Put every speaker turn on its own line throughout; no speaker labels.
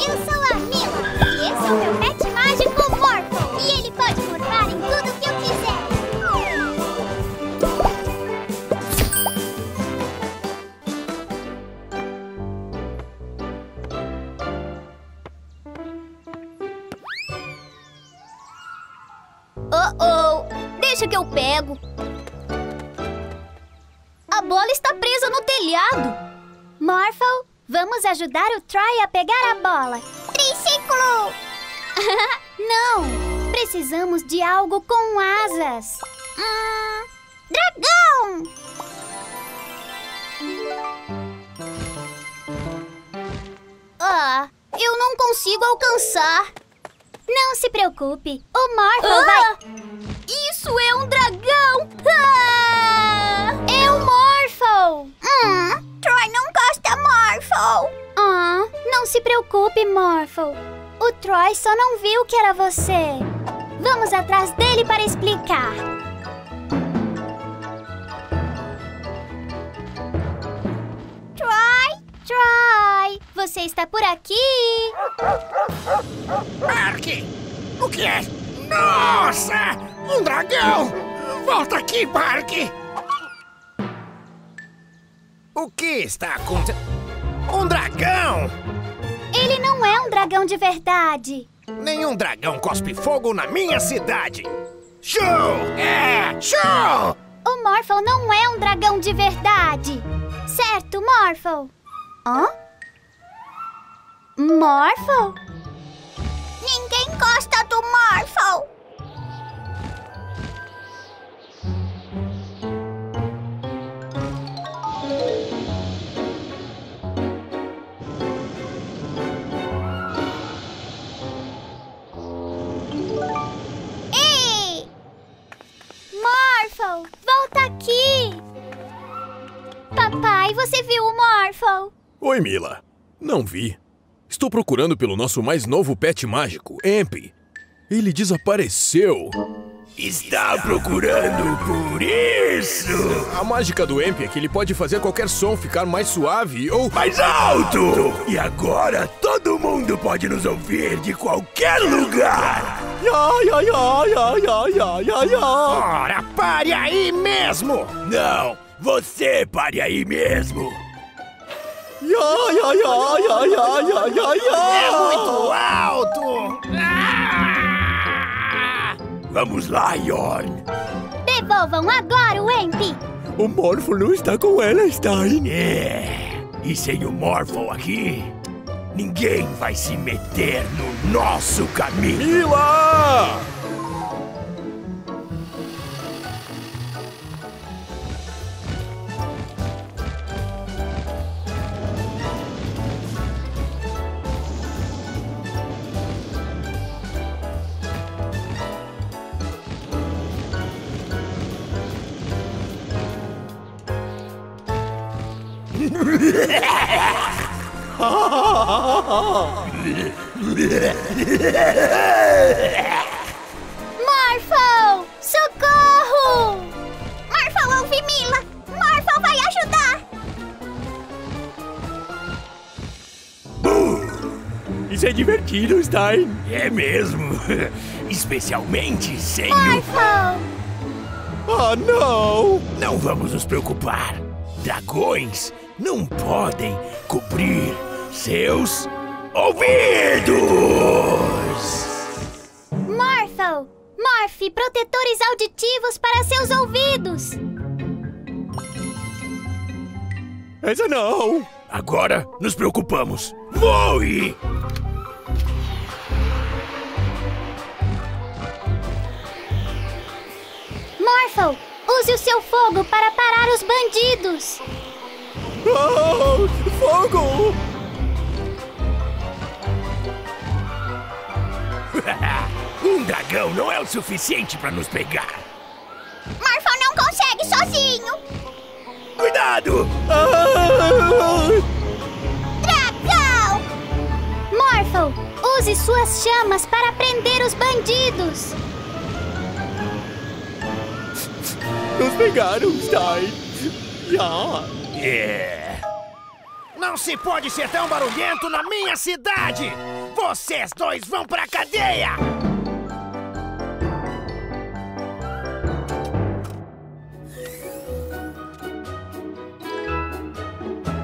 Eu sou a ajudar o Troy a pegar a bola. Triciclo! Não! Precisamos de algo com asas. Hum, dragão!
Ah, eu não consigo alcançar.
Não se preocupe, o Morphle
Ah!
vai...
Isso é um dragão! Ah!
É o Morphle!
Hum, Troy não gosta Morphle.
Ah, não se preocupe, Morphle. O Troy só não viu que era você. Vamos atrás dele para explicar.
Troy?
Troy, você está por aqui?
Park! O que é? Nossa! Um dragão! Volta aqui, Park! O que está acontecendo? Um dragão!
Ele não é um dragão de verdade.
Nenhum dragão cospe fogo na minha cidade! Show! É! Show!
O Morphle não é um dragão de verdade. Certo, Morphle? Hã? Morphle?
Ninguém gosta do Morphle.
Volta aqui! Papai, você viu o Morphle?
Oi, Mila. Não vi. Estou procurando pelo nosso mais novo pet mágico, Amp. Ele desapareceu.
Está procurando por isso?
A mágica do Amp é que ele pode fazer qualquer som ficar mais suave ou...
Mais alto! E agora todo mundo pode nos ouvir de qualquer lugar!
Ai, ai, ai, ai, ai, ai, ai.
Ora, pare aí mesmo! Não, você pare aí mesmo!
Ai, ai, ai, ai, ai, ai, ai, ai.
É muito alto! Ah! Vamos lá, Yorn!
Devolvam agora o Amp!
O Morpho não está com ela, Stein.
É, e sem o Morphle aqui, ninguém vai se meter no nosso caminho!
Mila!
Morphle! Socorro! Morphle ouve Mila! Morphle vai ajudar!
Isso é divertido, Stein.
É mesmo! Especialmente sem o...
Morphle!
Ah, não!
Não vamos nos preocupar. Dragões não podem cobrir seus ouvidos.
Morphle! Morphe protetores auditivos para seus ouvidos!
Essa não!
Agora nos preocupamos. Voe!
Morphle, use o seu fogo para parar os bandidos!
Oh, fogo!
um dragão não é o suficiente para nos pegar.
Morphle não consegue sozinho.
Cuidado!
Dragão!
Morphle, use suas chamas para prender os bandidos!
Nos pegaram, Stein. Ya.
É. Não se pode ser tão barulhento na minha cidade! Vocês dois vão pra cadeia!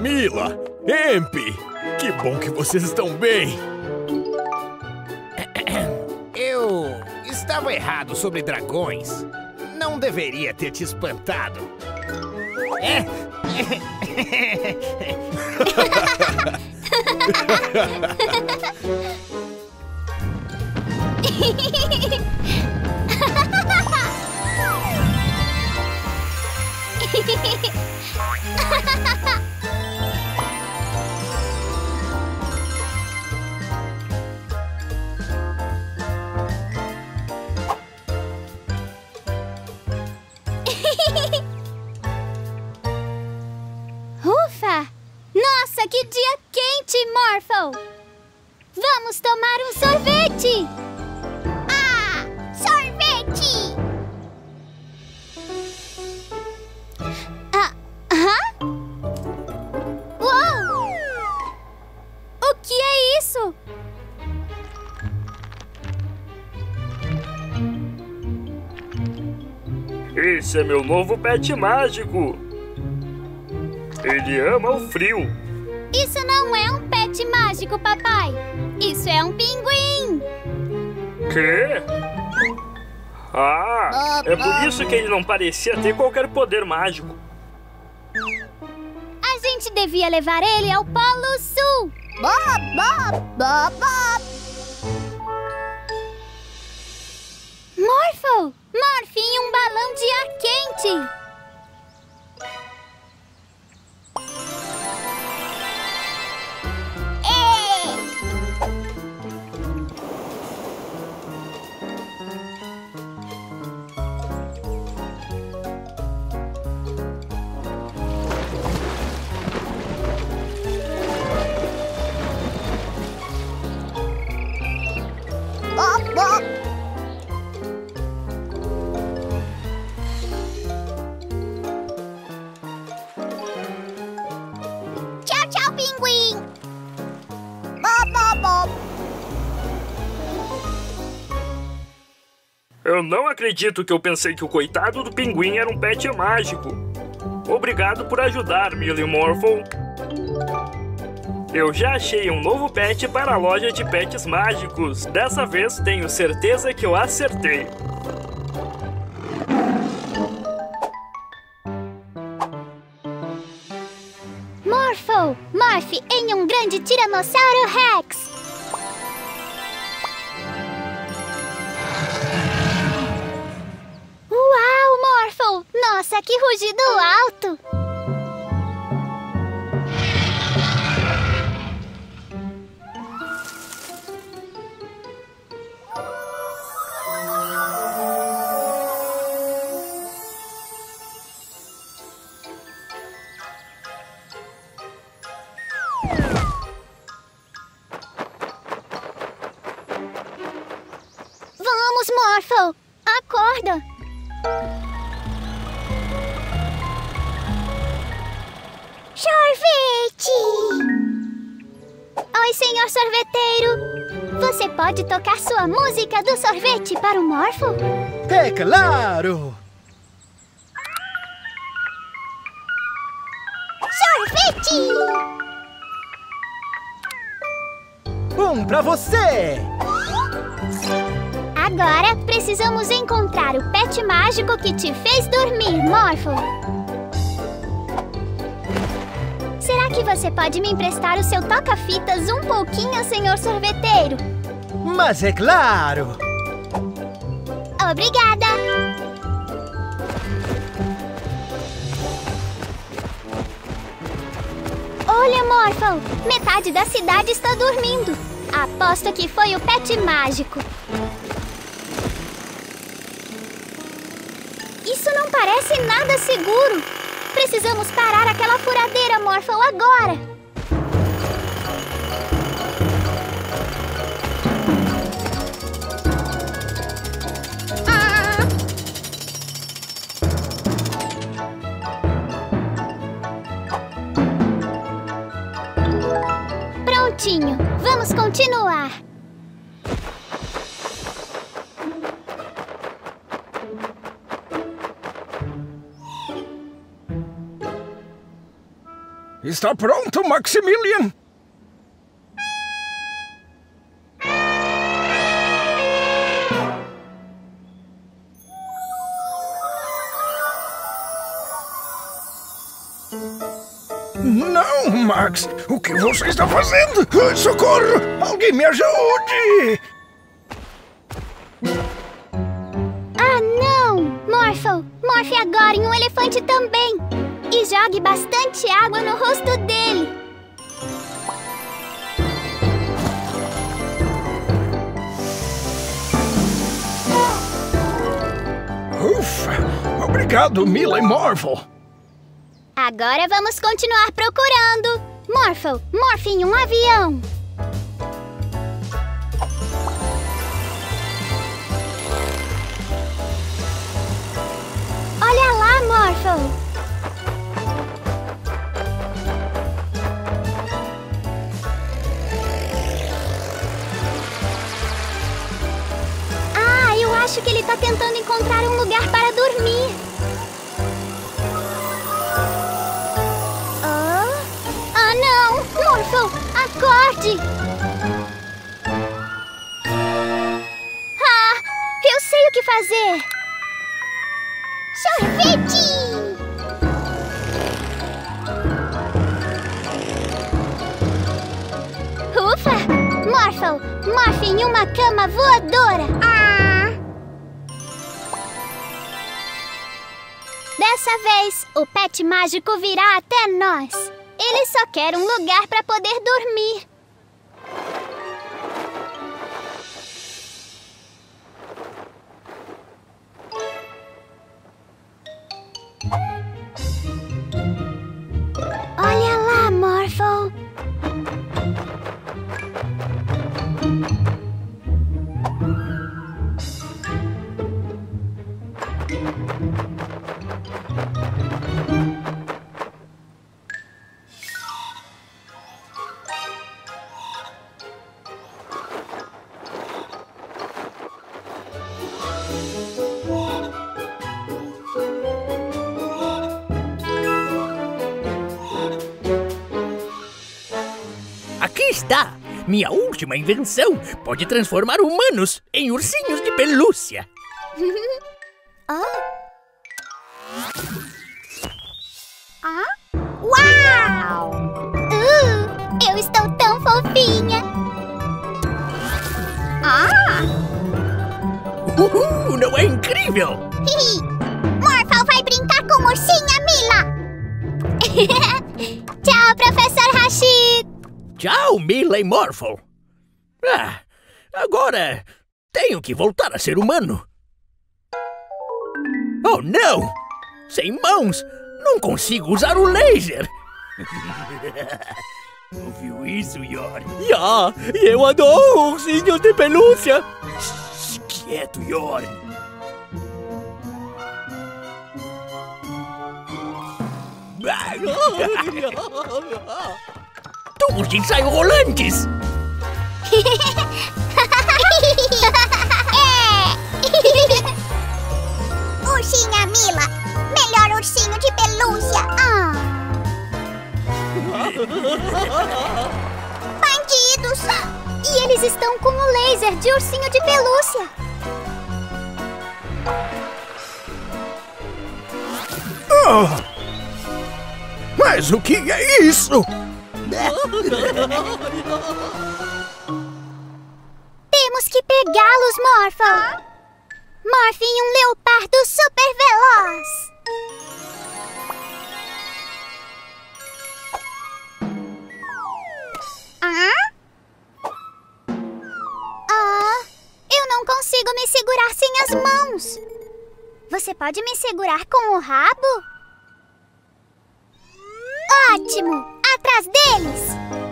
Mila, Empi, que bom que vocês estão bem.
Eu estava errado sobre dragões. Não deveria ter te espantado. É?
Ufa! Nossa, que dia quente, Morphle! Vamos tomar um sorvete!
Ah! Sorvete!
Ah? Uou! O que é isso?
Esse é meu novo pet mágico. Ele ama o frio.
Isso não é um pet mágico, papai! Isso é um pinguim!
Quê? Ah, é por isso que ele não parecia ter qualquer poder mágico.
A gente devia levar ele ao Polo Sul!
Bob, bob, bob, bob!
Morphle! Morphe em um balão de ar quente!
Eu não acredito que eu pensei que o coitado do pinguim era um pet mágico. Obrigado por ajudar, Millie Morphle. Eu já achei um novo pet para a loja de pets mágicos. Dessa vez tenho certeza que eu acertei.
Morphle! Morphe em um grande Tiranossauro Rex! Nossa, que rugido alto! Música do sorvete para o Morphle?
É claro!
Sorvete!
Um pra você!
Agora precisamos encontrar o pet mágico que te fez dormir, Morphle. Será que você pode me emprestar o seu toca-fitas um pouquinho, senhor sorveteiro?
Mas é claro!
Obrigada! Olha, Morphle! Metade da cidade está dormindo. Aposto que foi o pet mágico. Isso não parece nada seguro. Precisamos parar aquela furadeira, Morphle, agora.
Está pronto, Maximilian? Não, Max! O que você está fazendo? Socorro! Alguém me ajude!
Ah, não! Morphle, morfe agora em um elefante também. E jogue bastante água no rosto dele.
Ufa! Obrigado, Mila e Morphle.
Agora vamos continuar procurando. Morphle, morfe em um avião. Olha lá, Morphle. Acho que ele está tentando encontrar um lugar para dormir. Ah, ah não! Morphle, acorde! Ah, eu sei o que fazer! Sorvete! Ufa! Morphle, morfe em uma cama voadora! Dessa vez, o pet mágico virá até nós. Ele só quer um lugar para poder dormir.
Última invenção pode transformar humanos em ursinhos de pelúcia.
Uau! Uh, eu estou tão fofinha! Ah!
Uhul, não é incrível?
Morphle vai brincar com ursinha Mila! Tchau, professor Rashid!
Tchau, Mila e Morphle. Ah, agora tenho que voltar a ser humano. Oh, não! Sem mãos, não consigo usar o laser.
Ouviu isso, Yorn?
Já, eu adoro ursinhos de pelúcia.
Shh, Quieto, Yorn.
Tubos de ensaio rolantes.
É. Ursinha Mila, melhor ursinho de pelúcia. Ah. Bandidos! E eles estão com o laser de ursinho de pelúcia.
Ah! Mas o que é isso?
Temos que pegá-los, Morphle. Morphe em um leopardo super veloz. Ah? Ah, eu não consigo me segurar sem as mãos. Você pode me segurar com o rabo? Ótimo! Atrás deles!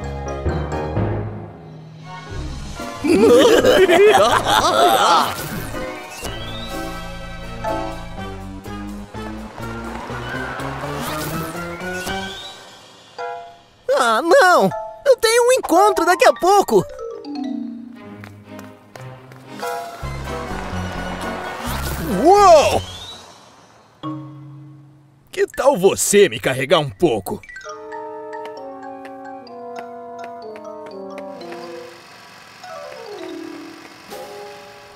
Ah, não! Eu tenho um encontro daqui a pouco.
Uou! Que tal você me carregar um pouco?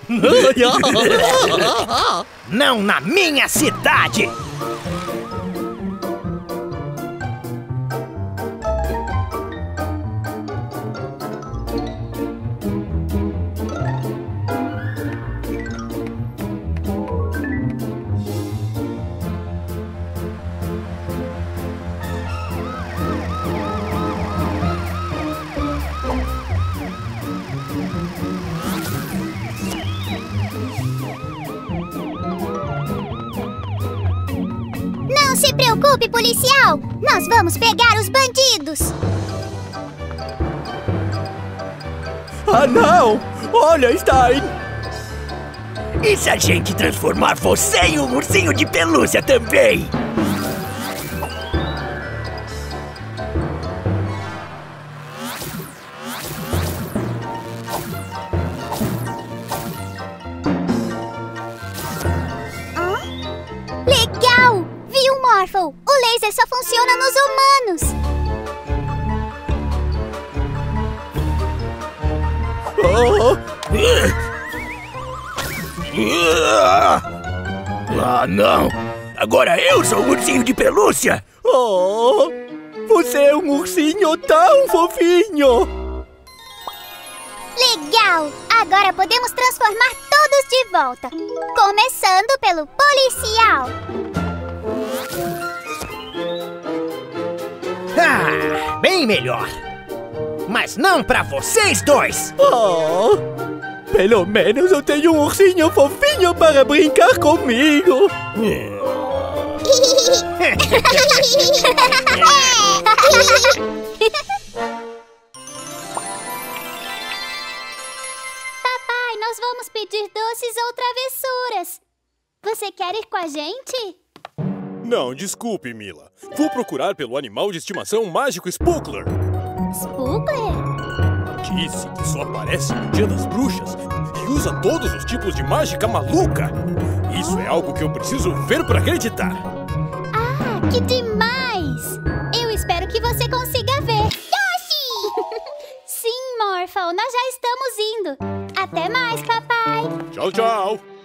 Não na minha cidade!
Preocupe, policial! Nós vamos pegar os bandidos!
Ah, não! Olha, Stein!
E se a gente transformar você em um ursinho de pelúcia também?
Mas não pra vocês dois! Oh, pelo menos eu tenho um ursinho fofinho para brincar comigo!
Papai, nós vamos pedir doces ou travessuras. Você quer ir com a gente?
Não, desculpe, Mila. Vou procurar pelo animal de estimação mágico Spookler.
Spookler?
Disse que só aparece no Dia das Bruxas e usa todos os tipos de mágica maluca. Isso é algo que eu preciso ver para acreditar.
Ah, que demais! Eu espero que você consiga ver. Yoshi! Sim, Morphle, nós já estamos indo. Até mais, papai.
Tchau, tchau.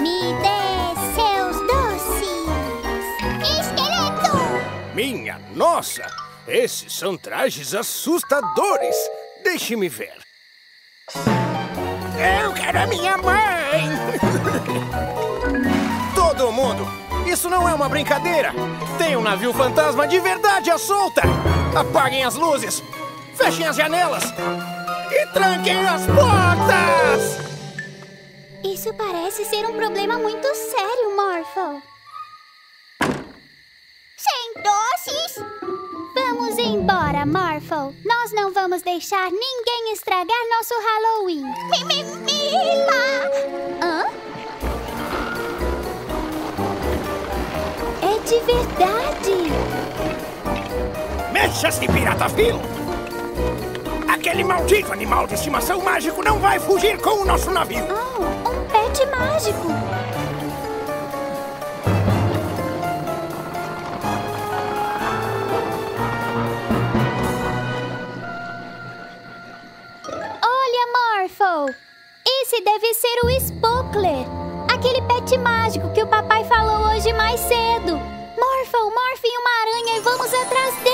Me dê seus doces. Esqueleto!
Minha nossa! Esses são trajes assustadores! Deixe-me ver. Eu quero a minha mãe! Todo mundo! Isso não é uma brincadeira! Tem um navio fantasma de verdade à solta! Apaguem as luzes! Fechem as janelas! E tranquem as portas!
Isso parece ser um problema muito sério, Morphle. Sem doces? Vamos embora, Morphle. Nós não vamos deixar ninguém estragar nosso Halloween. Mimimila! Hã? É de verdade!
Mexa-se, pirata vil! Aquele maldito animal de estimação mágico não vai fugir com o nosso navio!
Oh, mágico! Olha, Morphle! Esse deve ser o Spookler! Aquele pet mágico que o papai falou hoje mais cedo! Morphle, morfe uma aranha e vamos atrás dele!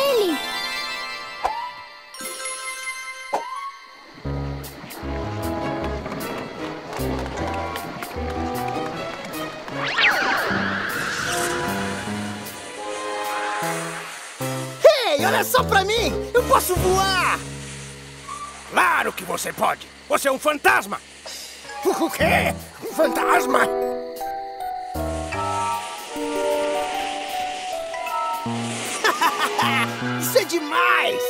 Só pra mim! Eu posso voar! Claro que você pode! Você é um fantasma! O quê? Um fantasma? Isso é demais!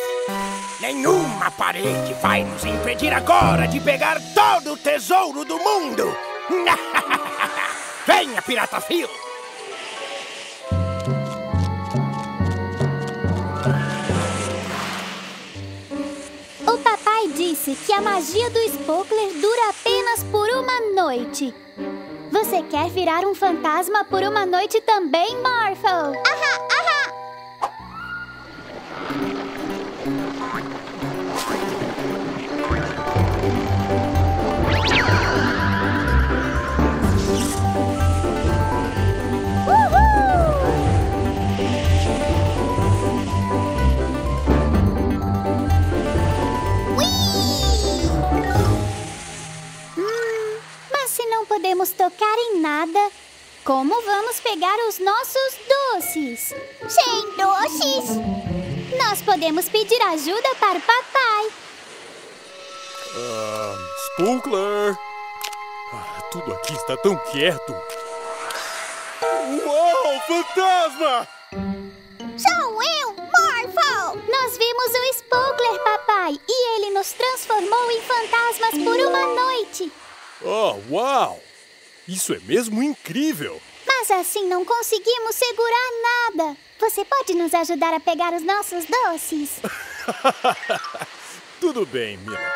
Nenhuma parede vai nos impedir agora de pegar todo o tesouro do mundo! pirata Phil!
Que a magia do Spokler dura apenas por uma noite. Você quer virar um fantasma por uma noite também, Morphle?
Ahá,
podemos tocar em nada, como vamos pegar os nossos doces?
Sem doces.
Nós podemos pedir ajuda para o papai.
Ah, Spookler! Ah, tudo aqui está tão quieto. Uau, fantasma!
Sou eu, Morphle.
Nós vimos o Spokler, papai, e ele nos transformou em fantasmas por uma noite.
Oh, uau! Isso é mesmo incrível!
Mas assim não conseguimos segurar nada. Você pode nos ajudar a pegar os nossos doces?
Tudo bem, Mila.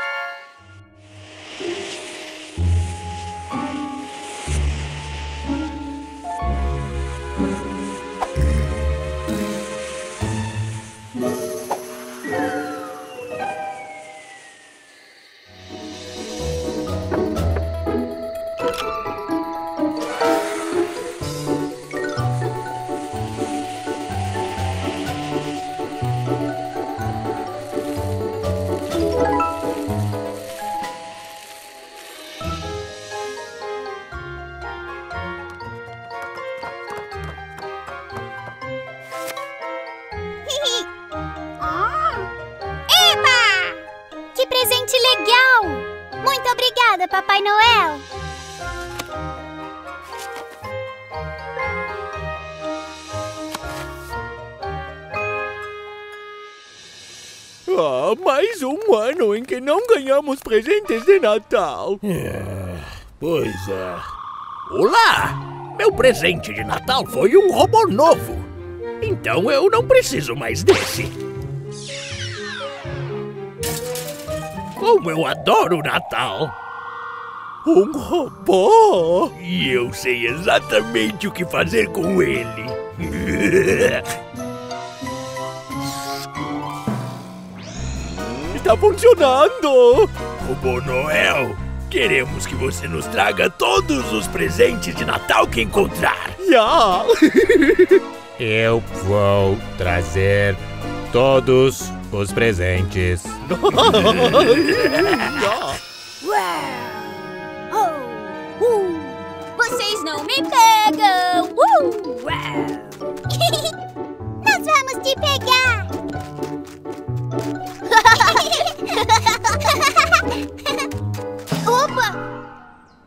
Papai Noel!
Ah, mais um ano em que não ganhamos presentes de Natal.
Pois é. Olá! Meu presente de Natal foi um robô novo. Então eu não preciso mais desse. Como eu adoro o Natal!
Um robô?
E eu sei exatamente o que fazer com ele.
Está funcionando!
Robô Noel, queremos que você nos traga todos os presentes de Natal que encontrar.
Já!
Eu vou trazer todos os presentes.
Oh, me pegam. Uh, uau.
Nós vamos te pegar!
Opa!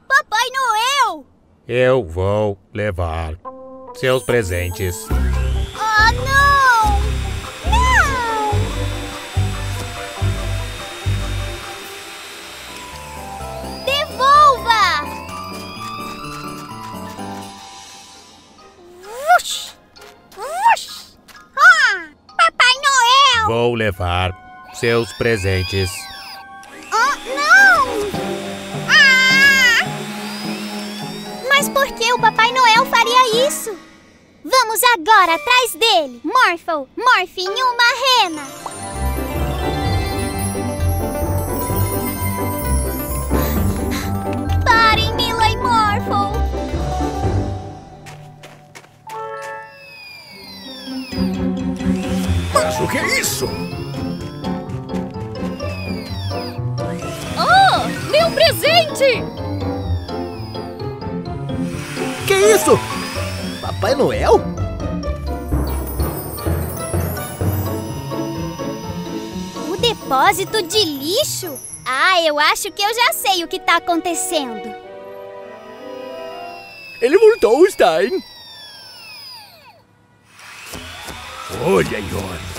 Papai Noel!
Eu vou levar seus presentes. Vou levar seus presentes.
Ah, não! Ah!
Mas por que o Papai Noel faria isso? Vamos agora atrás dele! Morphle, morfe em uma rena!
O que é isso?
Oh, meu presente!
Que isso? Papai Noel?
O depósito de lixo? Ah, eu acho que eu já sei o que tá acontecendo.
Ele voltou, Stein.
Olha, Ione.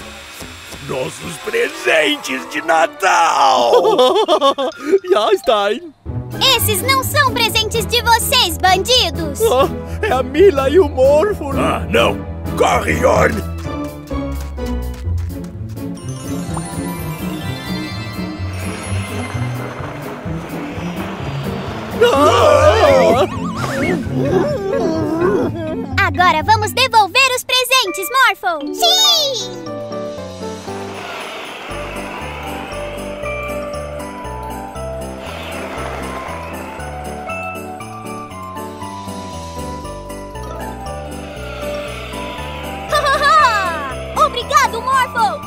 Nossos presentes de Natal!
Já, Stein.
Esse
Esses não são presentes de vocês, bandidos!
Oh, é a Mila e o Morpho.
Ah, não! Corre, Yorn!
Agora vamos devolver os presentes, Morphle!
Sim!
Obrigado, Morphle!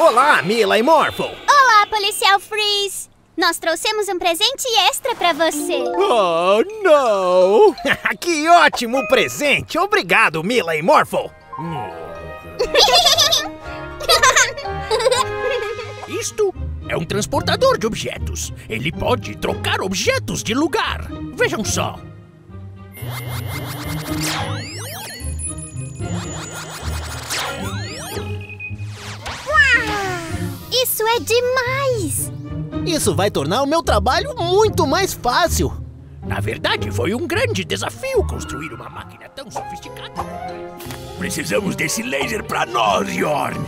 Olá, Mila e Morphle.
Olá, policial Freeze! Nós trouxemos um presente extra pra você.
Oh, não!
que ótimo presente! Obrigado, Mila e Morphle.
Isto é um transportador de objetos. Ele pode trocar objetos de lugar. Vejam só.
Isso é demais!
Isso vai tornar o meu trabalho muito mais fácil.
Na verdade, foi um grande desafio construir uma máquina tão sofisticada. Precisamos desse laser para nós, Yorn.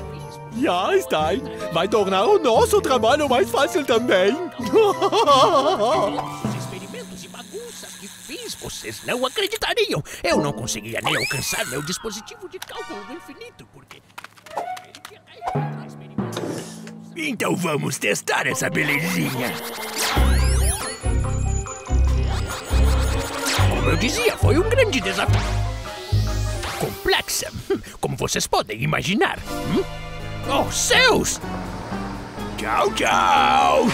Já, Stein. Vai tornar o nosso trabalho mais fácil também.
Os experimentos e bagunças que fiz, vocês não acreditariam. Eu não conseguia nem alcançar meu dispositivo de cálculo do infinito, porque... ele tinha caído experimento. Então vamos testar essa belezinha. Como eu dizia, foi um grande desafio. Complexa, como vocês podem imaginar. Hum? Oh, céus! Tchau, tchau!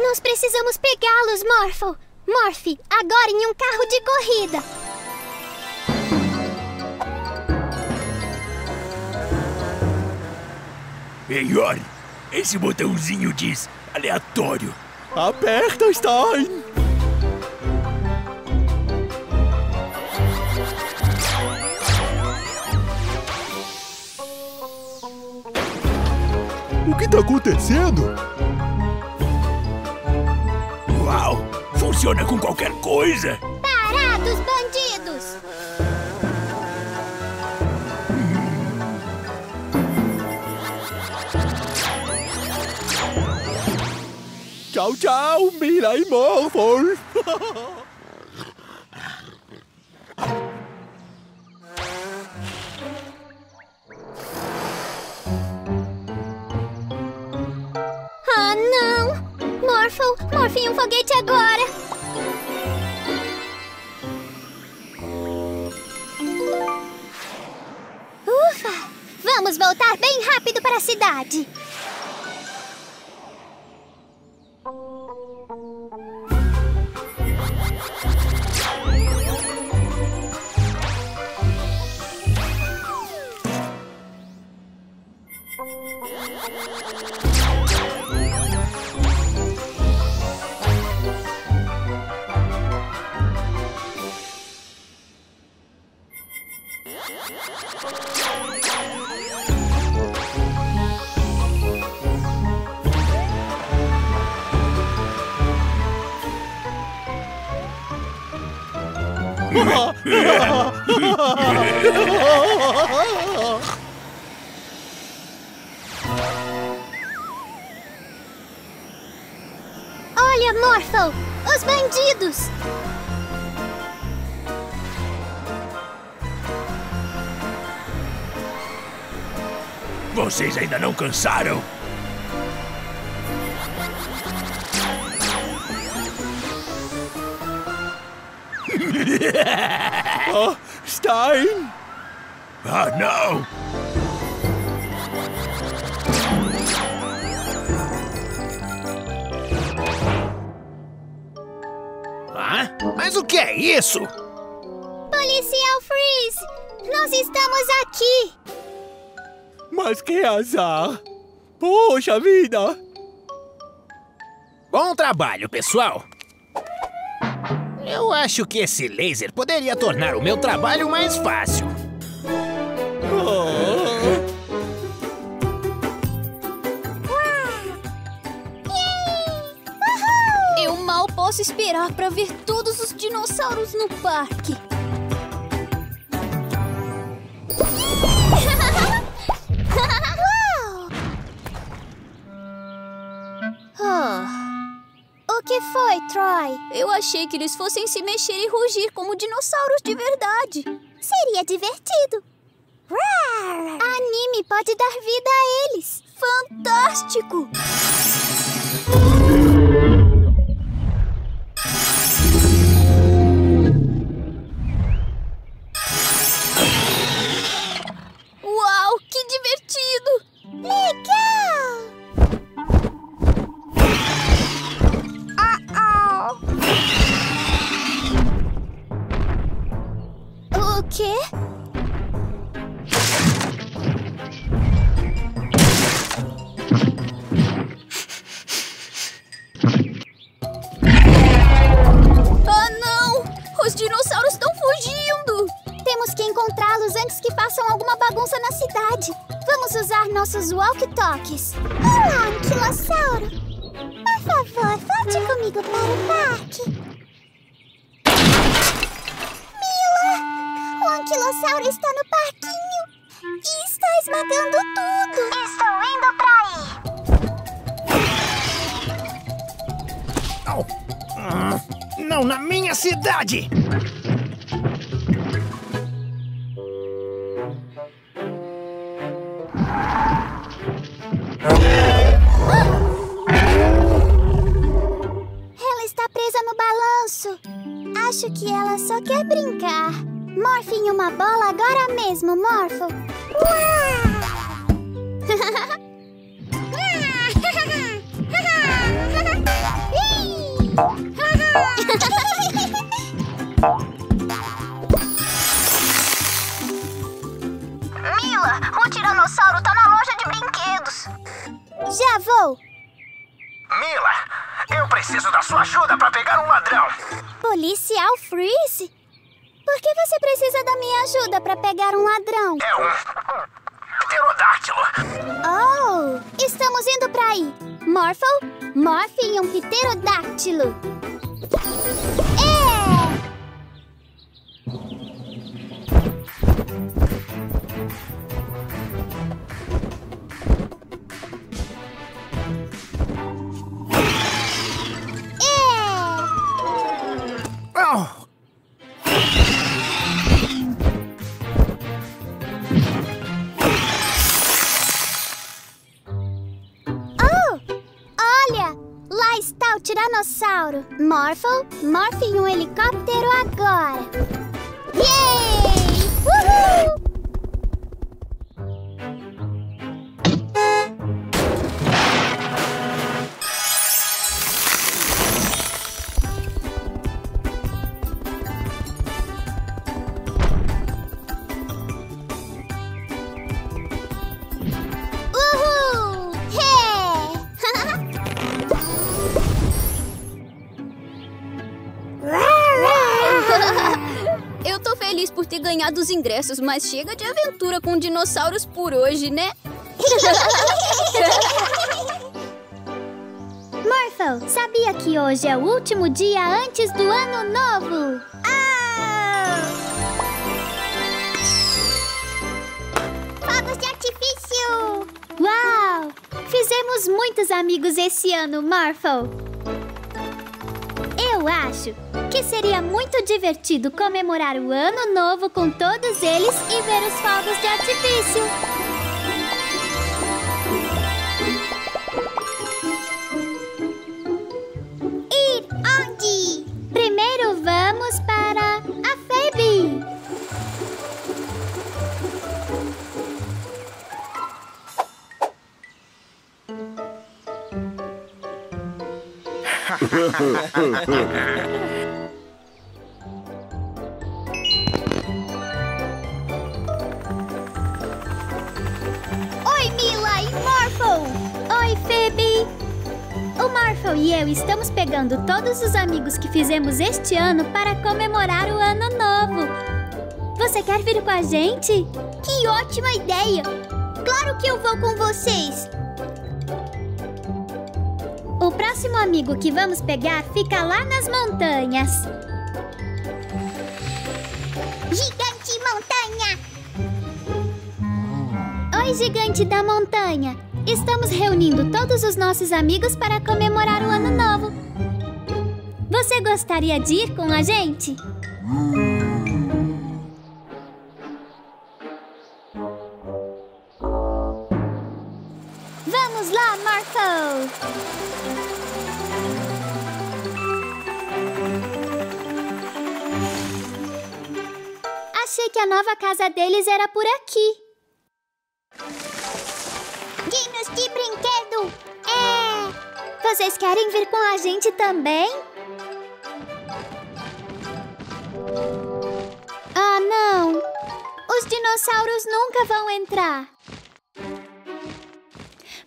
Nós precisamos pegá-los, Morphle! Morphe, agora em um carro de corrida!
Ei, esse botãozinho diz aleatório.
Aperta, Stein. O que tá acontecendo?
Uau! Funciona com qualquer coisa!
Tchau, tchau, Mila e Morphle.
Ah,
Vocês
Azar! Poxa vida!
Bom trabalho, pessoal! Eu acho que esse laser poderia tornar o meu trabalho mais fácil.
Oh.
mal posso esperar para ver todos os dinossauros no parque.
Que foi, Troy?
Eu achei que eles fossem se mexer e rugir como dinossauros de verdade.
Seria divertido. A anime pode dar vida a eles.
Fantástico! Uau, que divertido!
Legal!
Quê? Ah, não! Os dinossauros estão fugindo!
Temos que encontrá-los antes que façam alguma bagunça na cidade. Vamos usar nossos walkie-talkies. Olá, anquilossauro. Por favor, volte comigo para o parque. Mila! O anquilossauro está no parquinho e está esmagando tudo. Estou indo para aí.
Não na minha cidade!
Ter ganhado os ingressos, mas chega de aventura com dinossauros por hoje, né?
Morphle, sabia que hoje é o último dia antes do ano novo?
Fogos de artifício!
Uau! Fizemos muitos amigos esse ano, Morphle. Eu acho que seria muito divertido comemorar o ano novo com todos eles e ver os fogos de artifício.
Ir onde?
Primeiro vamos para a Febe. estamos pegando todos os amigos que fizemos este ano para comemorar o ano novo. Você quer vir com a gente?
Que ótima ideia! Claro que eu vou com vocês!
O próximo amigo que vamos pegar fica lá nas montanhas.
Gigante montanha!
Oi, gigante da montanha! Estamos reunindo todos os nossos amigos para comemorar o ano novo. Você gostaria de ir com a gente? Vamos lá, Marco! Achei que a nova casa deles era por aqui.
É.
Vocês querem vir com a gente também? Ah, não! Os dinossauros nunca vão entrar.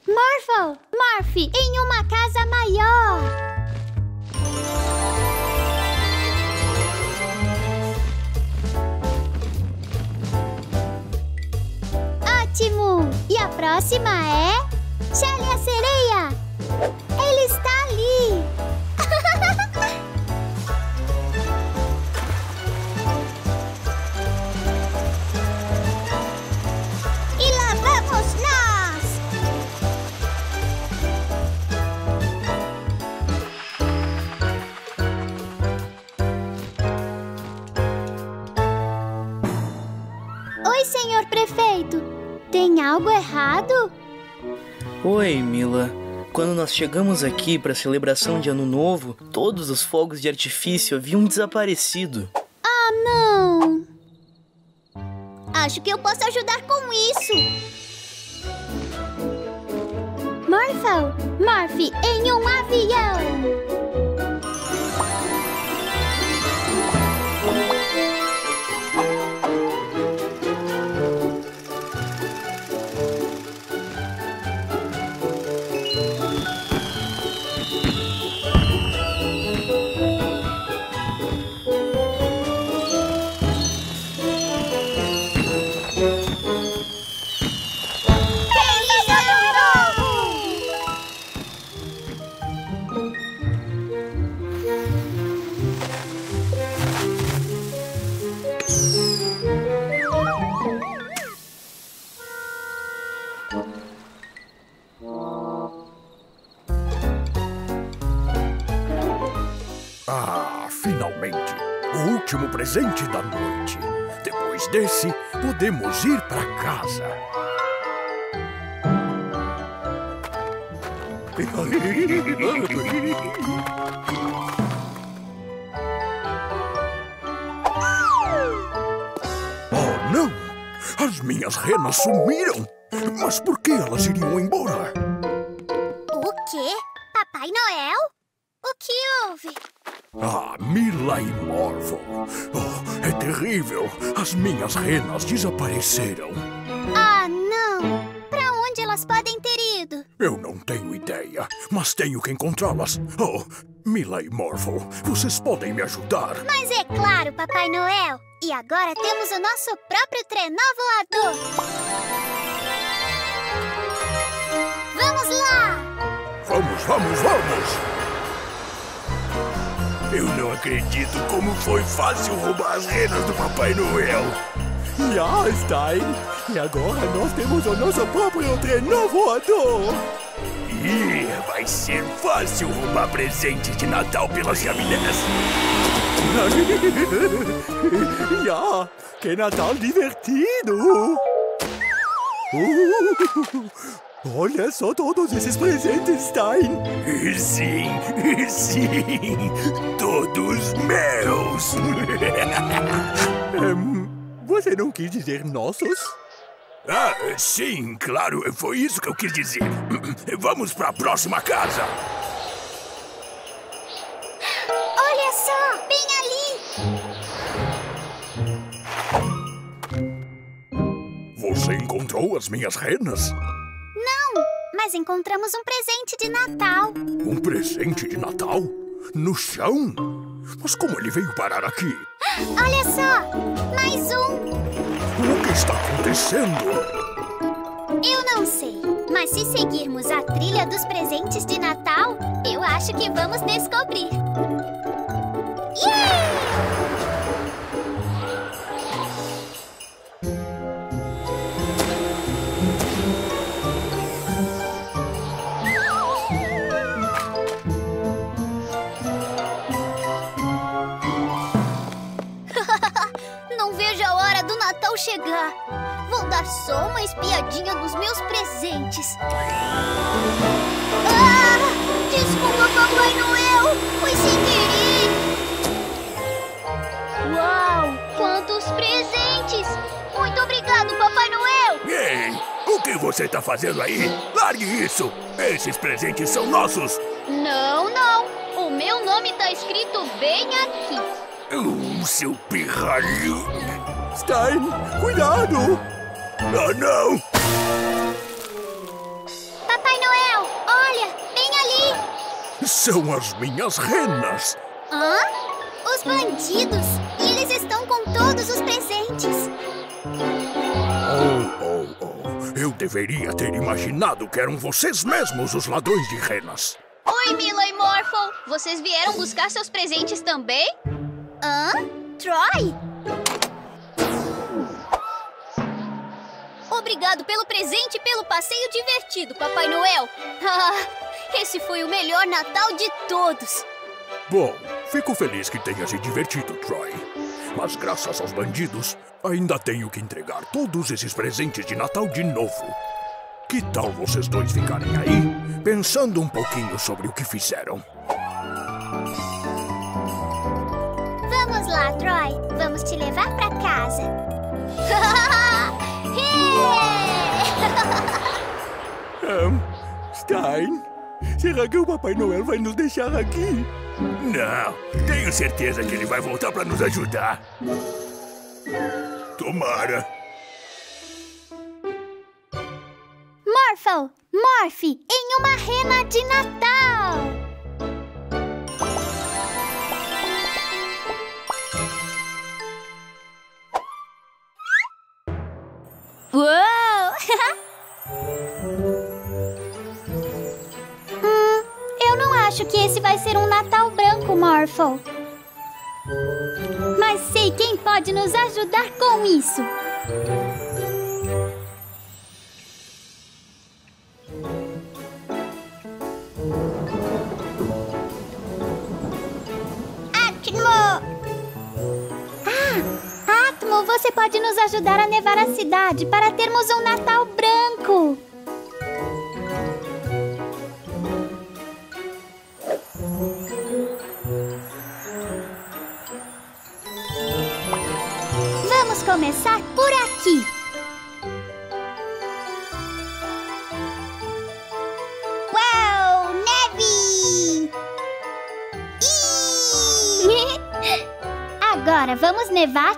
Morphle! Morphe! Em uma casa maior! Ótimo! E a próxima é... Shelly a sereia! Ele está ali!
E lá vamos nós!
Oi, senhor prefeito! Tem algo errado?
Oi, Mila. Quando nós chegamos aqui para a celebração de Ano Novo, todos os fogos de artifício haviam desaparecido.
Ah, não!
Acho que eu posso ajudar com isso!
Morphle! Morphe em um avião!
Último presente da noite. Depois desse, podemos ir para casa. Oh, não! As minhas renas sumiram! Mas por que elas iriam embora?
O quê? Papai Noel? O que houve?
Ah, Mila e Morphle. Oh, é terrível. As minhas renas desapareceram.
Ah, não! Pra onde elas podem ter ido?
Eu não tenho ideia, mas tenho que encontrá-las. Oh, Mila e Morphle, vocês podem me ajudar?
Mas é claro, Papai Noel! E agora temos o nosso próprio trenó voador! Vamos lá!
Vamos, vamos, vamos! Eu não acredito como foi fácil roubar as renas do Papai Noel.
Já, Stein! E agora nós temos o nosso próprio trenó voador!
Ih, vai ser fácil roubar presentes de Natal pelas chaminés.
Já! Que Natal divertido! Uh, olha só todos esses presentes, Stein!
E sim, e sim, todos meus.
Ehm, você não quis dizer nossos?
Ah, sim, claro, foi isso que eu quis dizer. Vamos para a próxima casa.
Olha só! Bem ali!
Você encontrou as minhas renas?
Encontramos um presente de Natal!
Um presente de Natal? No chão? Mas como ele veio parar aqui?
Olha só! Mais um!
O que está acontecendo?
Eu não sei, mas se seguirmos a trilha dos presentes de Natal,
Eu acho que vamos descobrir. Yeah!
Natal chegar. Vou dar só uma espiadinha nos meus presentes. Ah! Desculpa, Papai Noel! Foi sem querer! Uau! Quantos presentes! Muito obrigado, Papai Noel!
Ei, o que você tá fazendo aí? Largue isso! Esses presentes são nossos!
Não, não! O meu nome tá escrito bem aqui.
Uh, seu pirralho! Stein, cuidado! Ah, não!
Papai Noel, olha, bem ali.
São as minhas renas!
Hã? Os bandidos. Eles estão com todos os presentes.
Oh, oh, oh. Eu deveria ter imaginado que eram vocês mesmos os ladrões de renas.
Oi, Mila e Morphle! Vocês vieram buscar seus presentes também?
Hã? Troy?
Obrigado pelo presente e pelo passeio divertido, Papai Noel! Ah, esse foi o melhor Natal de todos!
Bom, fico feliz que tenha se divertido, Troy. Mas graças aos bandidos, ainda tenho que entregar todos esses presentes de Natal de novo. Que tal vocês dois ficarem aí, pensando um pouquinho sobre o que fizeram?
Vamos lá, Troy. Vamos te levar pra casa.
Um, Stein, será que o Papai Noel vai nos deixar aqui? Não, tenho certeza que ele vai voltar para nos ajudar. Tomara.
Morphle, morfe em uma rena de Natal.
Uou!
hum, eu não acho que esse vai ser um Natal branco, Morphle. Mas sei quem pode nos ajudar com isso. Ajudar a nevar a cidade para termos um Natal branco. Vamos começar por aqui.
Uau! Neve!
Agora vamos nevar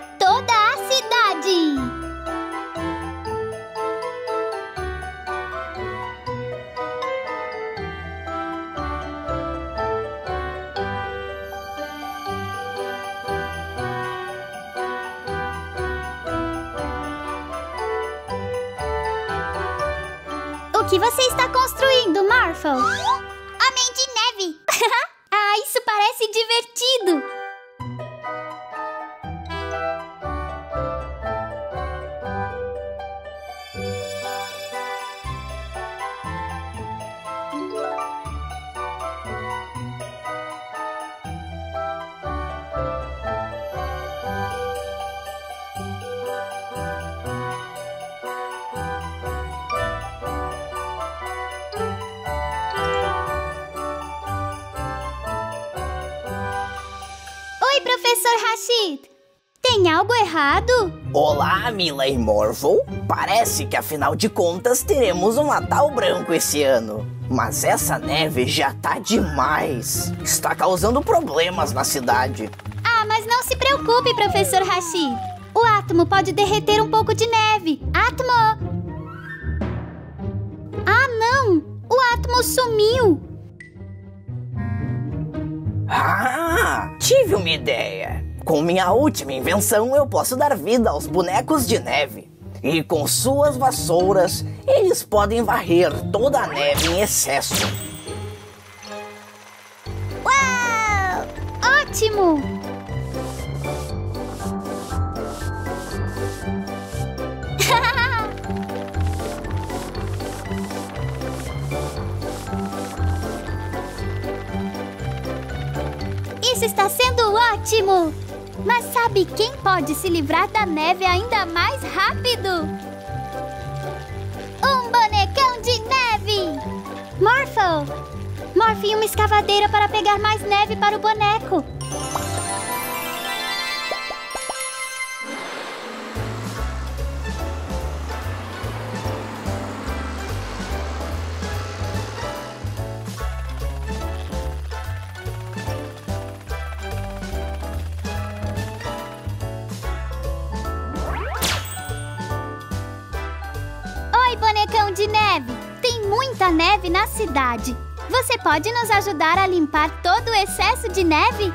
Olá, Mila e Morphle. Parece que afinal de contas teremos um Natal branco esse ano. Mas essa neve já tá demais. Está causando problemas na cidade.
Ah, mas não se preocupe, professor Rashid. O átomo pode derreter um pouco de neve. Átomo!
Minha última invenção, eu posso dar vida aos bonecos de neve. E com suas vassouras, eles podem varrer toda a neve em excesso.
ótimo! Isso está sendo ótimo! Mas sabe quem pode se livrar da neve ainda mais rápido? Um bonecão de neve! Morphle! Morphe uma escavadeira para pegar mais neve para o boneco. Muita neve na cidade. Você pode nos ajudar a limpar todo o excesso de neve?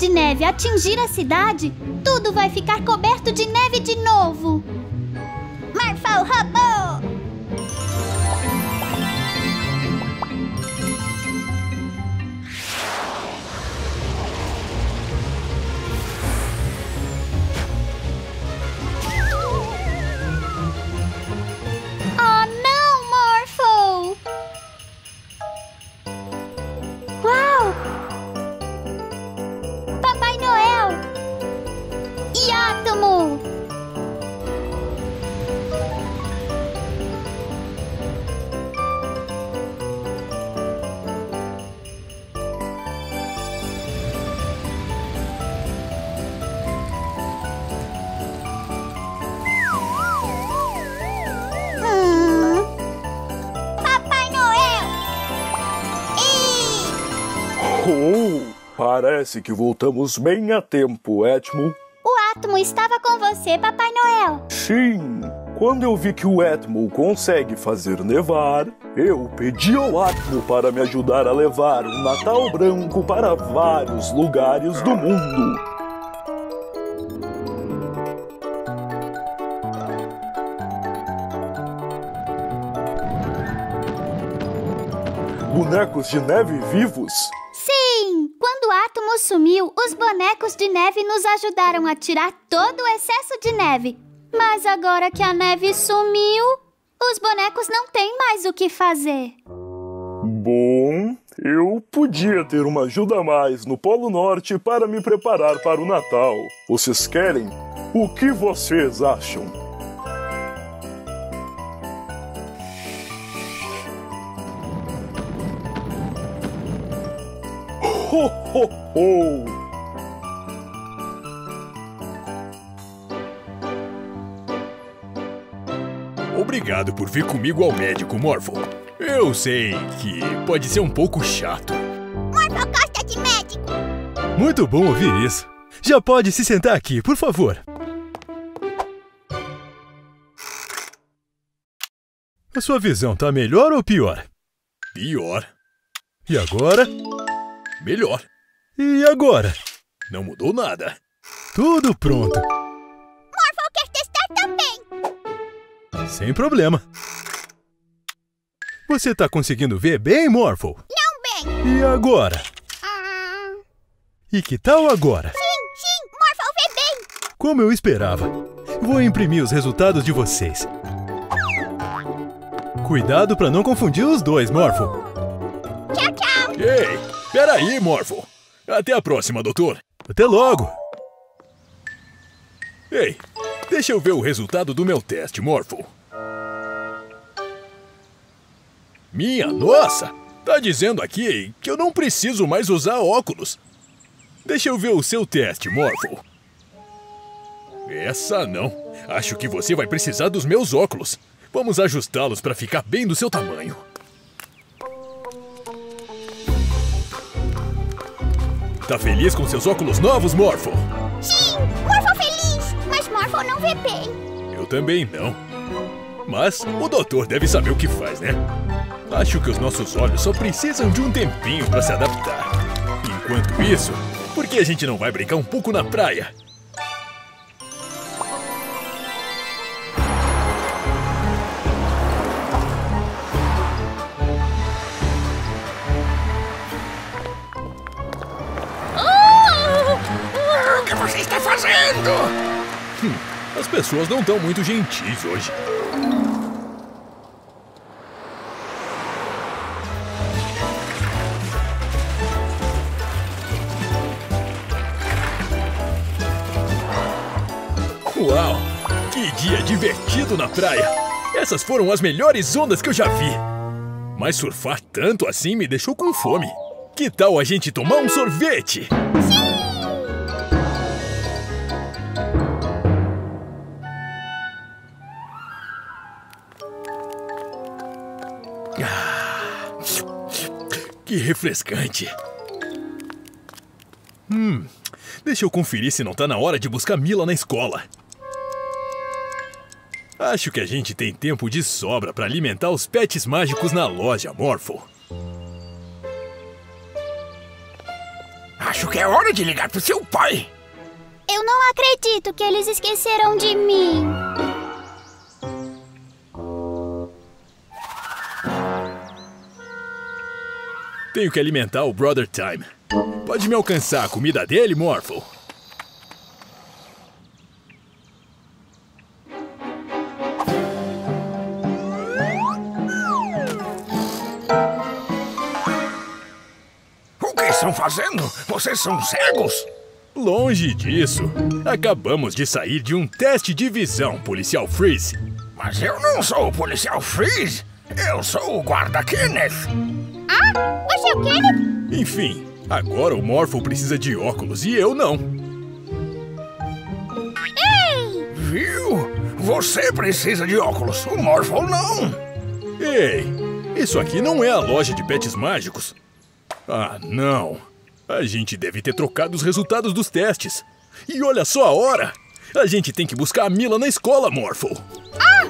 De neve atingir a cidade, tudo vai ficar coberto de neve de novo!
Parece que voltamos bem a tempo, Etmo.
O átomo estava com você, Papai Noel.
Sim, quando eu vi que o Etmo consegue fazer nevar, eu pedi ao Atmo para me ajudar a levar um Natal branco para vários lugares do mundo. Bonecos de neve vivos?
O átomo sumiu, os bonecos de neve nos ajudaram a tirar todo o excesso de neve. Mas agora que a neve sumiu, os bonecos não têm mais o que fazer.
Bom, eu podia ter uma ajuda a mais no Polo Norte para me preparar para o Natal. Vocês querem? O que vocês acham? Ho, ho, ho!
Obrigado por vir comigo ao médico, Morphle. Eu sei que pode ser um pouco chato.
Morphle gosta de médico.
Muito bom ouvir isso. Já pode se sentar aqui, por favor. A sua visão tá melhor ou pior?
Pior.
E agora?
Melhor.
E agora?
Não mudou nada.
Tudo pronto.
Morphle quer testar também.
Sem problema. Você tá conseguindo ver bem, Morphle?
Não bem.
E agora?
Ah,
E que tal agora?
sim, sim, Morphle
como eu esperava. Vou imprimir os resultados de vocês. Cuidado para não confundir os dois, Morpho.
Tchau, tchau.
Ei, peraí, Morpho. Até a próxima, doutor. Até logo. Ei, deixa eu ver o resultado do meu teste, Morpho. Minha nossa! Tá dizendo aqui que eu não preciso mais usar óculos. Deixa eu ver o seu teste, Morpho. Essa não. Acho que você vai precisar dos meus óculos. Vamos ajustá-los para ficar bem do seu tamanho. Tá feliz com seus óculos novos, Morpho?
Sim, Morpho feliz, mas Morpho não vê bem.
Eu também não. Mas o doutor deve saber o que faz, né? Acho que os nossos olhos só precisam de um tempinho para se adaptar. Enquanto isso, por que a gente não vai brincar um pouco na praia? Pessoas não estão muito gentis hoje. Uau! Que dia divertido na praia! Essas foram as melhores ondas que eu já vi! Mas surfar tanto assim me deixou com fome. Que tal a gente tomar um sorvete? Que refrescante! Hum, deixa eu conferir se não tá na hora de buscar Mila na escola. Acho que a gente tem tempo de sobra para alimentar os pets mágicos na loja, Morpho.
Acho que é hora de ligar pro seu pai.
Eu não acredito que eles esqueceram de mim.
Tenho que alimentar o Brother Time. Pode me alcançar a comida dele, Morphle?
O que estão fazendo? Vocês são cegos?
Longe disso. Acabamos de sair de um teste de visão, policial Freeze.
Mas eu não sou o policial Freeze. Eu sou o guarda Kenneth.
Ah, você é o Kenneth?
Enfim, agora o Morphle precisa de óculos e eu não.
Ei!
Viu? Você precisa de óculos, o Morphle não.
Ei, isso aqui não é a loja de pets mágicos. Ah, não. A gente deve ter trocado os resultados dos testes. E olha só a hora! A gente tem que buscar a Mila na escola, Morphle.
Ah,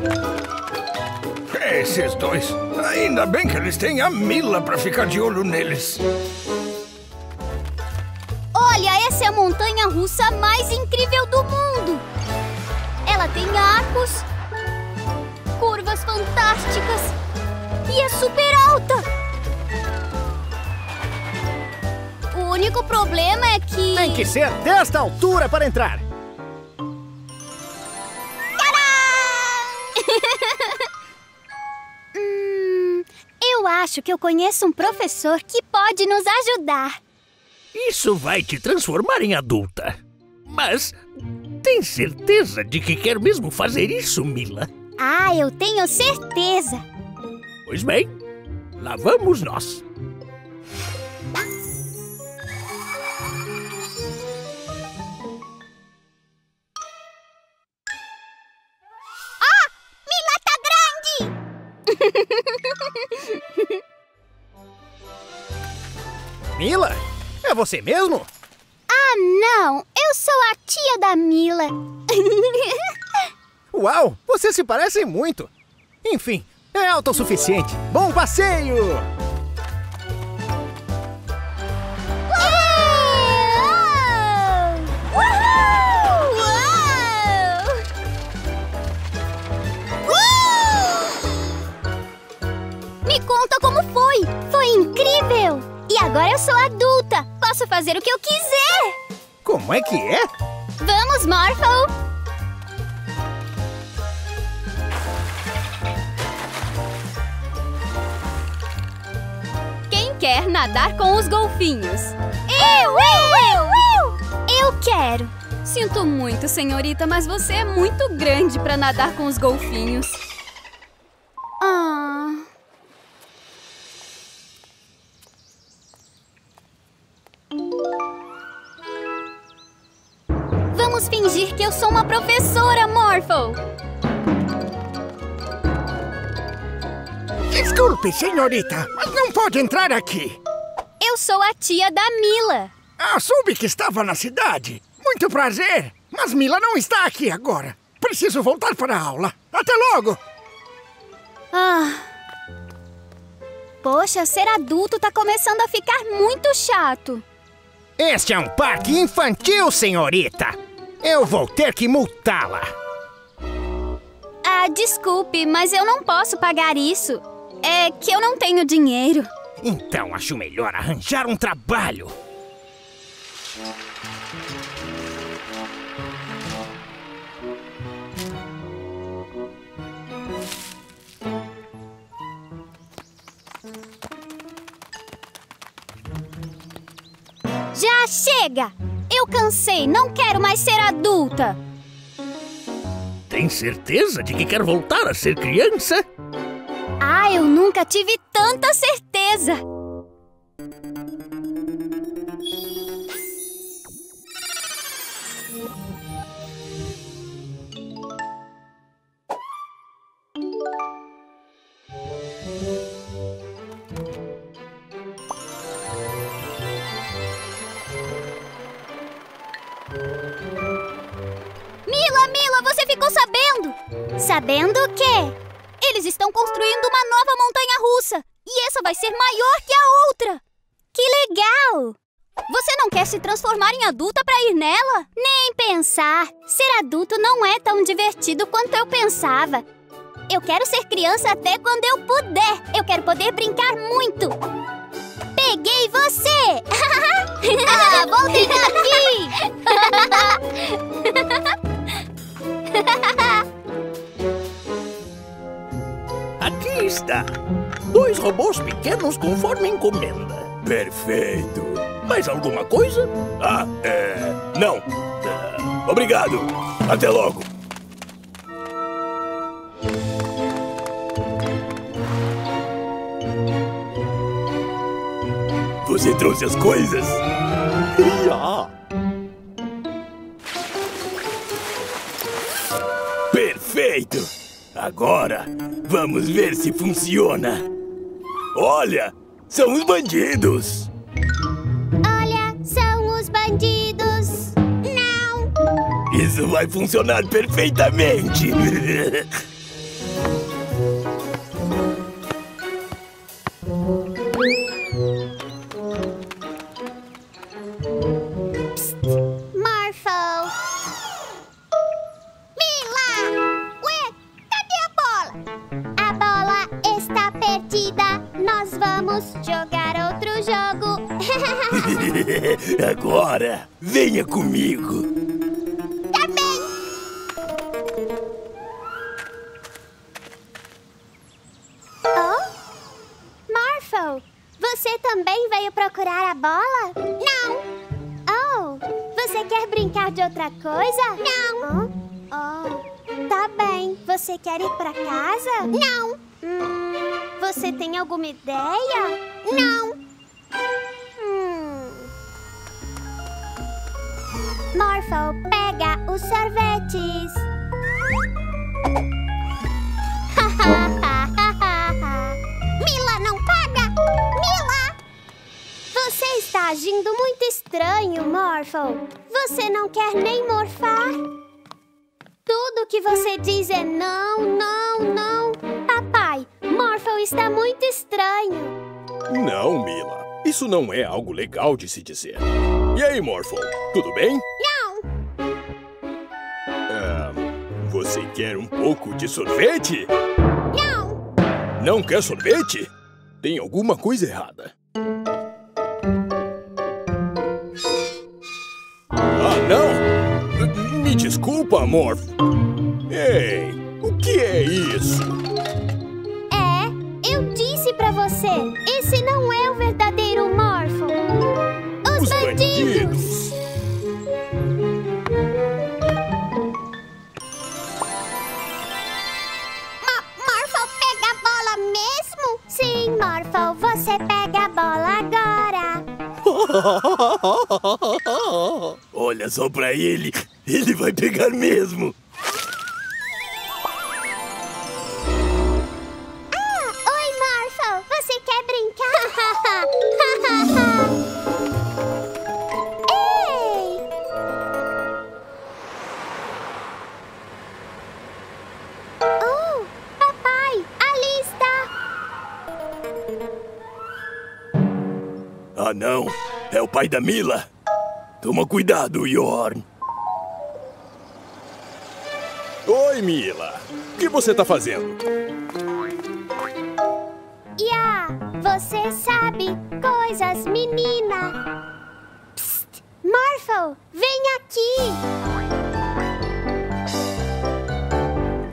Mila!
Esses dois. Ainda bem que eles têm a Mila pra ficar de olho neles.
Olha, essa é a montanha russa mais incrível do mundo. Ela tem arcos, curvas fantásticas e é super alta. O único problema é que.
Tem que ser desta altura para entrar.
hum, eu acho que eu conheço um professor que pode nos ajudar.
Isso vai te transformar em adulta. Mas tem certeza de que quer mesmo fazer isso, Mila?
Ah, eu tenho certeza.
Pois bem, lá vamos nós.
Mila,
é você mesmo?
Ah, não! Eu sou a tia da Mila.
Uau, vocês se parecem muito. Enfim, é autossuficiente. Bom passeio!
Me conta como foi.
Foi incrível! E agora eu sou adulta. Posso fazer o que eu quiser.
Como é que é?
Vamos, Morphle! Quem quer nadar com os golfinhos?
Eu, eu, eu, eu! Eu quero!
Sinto muito, senhorita, mas você é muito grande para nadar com os golfinhos. Ah.
Desculpe, senhorita, mas não pode entrar aqui.
Eu sou a tia da Mila.
Ah, soube que estava na cidade. Muito prazer, mas Mila não está aqui agora. Preciso voltar para a aula. Até logo!
Ah. Poxa, ser adulto tá começando a ficar muito chato.
Este é um parque infantil, senhorita. Eu vou ter que multá-la.
Ah, desculpe, mas eu não posso pagar isso. É que eu não tenho dinheiro.
Então acho melhor arranjar um trabalho.
Já chega! Eu cansei, não quero mais ser adulta.
Tem certeza de que quer voltar a ser criança?
Ah, eu nunca tive tanta certeza. Mila, Mila, você ficou sabendo?
Sabendo o quê?
Eles estão construindo uma nova montanha russa e essa vai ser maior que a outra.
Que legal!
Você não quer se transformar em adulta para ir nela?
Nem pensar. Ser adulto não é tão divertido quanto eu pensava.
Eu quero ser criança até quando eu puder. Eu quero poder brincar muito.
Peguei você!
ah, voltem
aqui! está. Dois robôs pequenos conforme encomenda.
Perfeito.
Mais alguma coisa?
Ah, é. Não. É, obrigado. Até logo. Você trouxe as coisas?
Ah,
Perfeito! Agora, vamos ver se funciona. Olha, são os bandidos.
Olha, são os bandidos. Não!
Isso vai funcionar perfeitamente.
não é
algo legal de se dizer. E aí, Morphle? Tudo bem?
Não!
É, você quer um pouco de sorvete?
Não!
Não quer sorvete? Tem alguma coisa errada. Ah, não! Me desculpa, Morph. Ei, o que é isso?
É, eu disse pra você, esse não é o verdadeiro Morphle. Os,
Os
bandidos.
bandidos.
Morphle pega a bola mesmo?
Sim, Morphle, você pega a bola agora.
Olha só pra ele. Ele vai pegar mesmo. Não. É o pai da Mila. Toma cuidado, Yorn.
Oi, Mila. O que você tá fazendo?
Ya, você sabe coisas, menina. Psst, Morphle, vem aqui.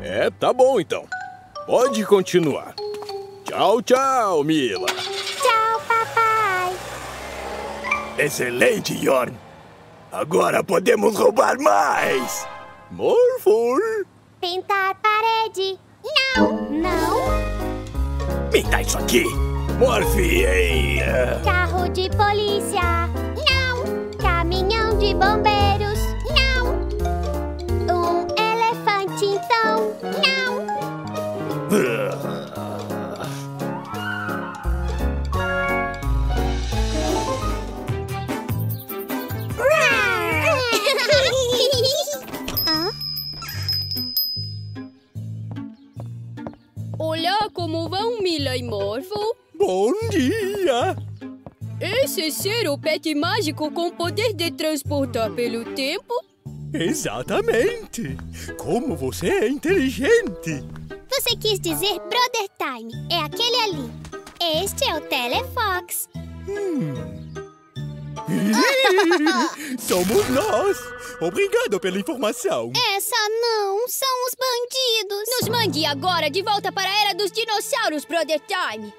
É, tá bom então. Pode continuar. Tchau, tchau, Mila.
Tchau, papai.
Excelente, Yorn. Agora podemos roubar mais.
Morphle.
Pintar parede. Não, não.
Me dá isso aqui. Morph em... eh,
Carro de polícia. Não. Caminhão de bombeiros.
Ser o pet mágico com poder de transportar pelo tempo?
Exatamente. Como você é inteligente.
Você quis dizer Brother Time. É aquele ali. Este é o Telefox.
Somos nós. Obrigado pela informação.
Essa não, são os bandidos.
Nos mande agora de volta para a era dos dinossauros, Brother Time.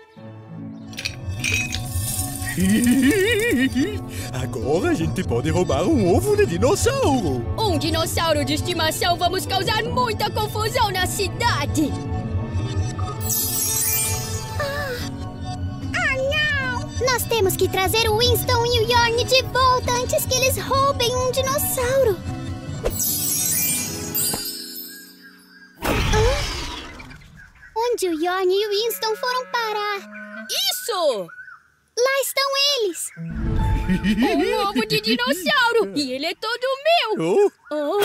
Agora a gente pode roubar um ovo de dinossauro.
Um dinossauro de estimação, vamos causar muita confusão na cidade.
Ah, não! Nós temos que trazer o Winston e o Yorn de volta antes que eles roubem um dinossauro. Onde o Yorn e o Winston foram parar?
Isso!
Lá estão eles!
Um ovo de dinossauro! E ele é todo meu!
Oh,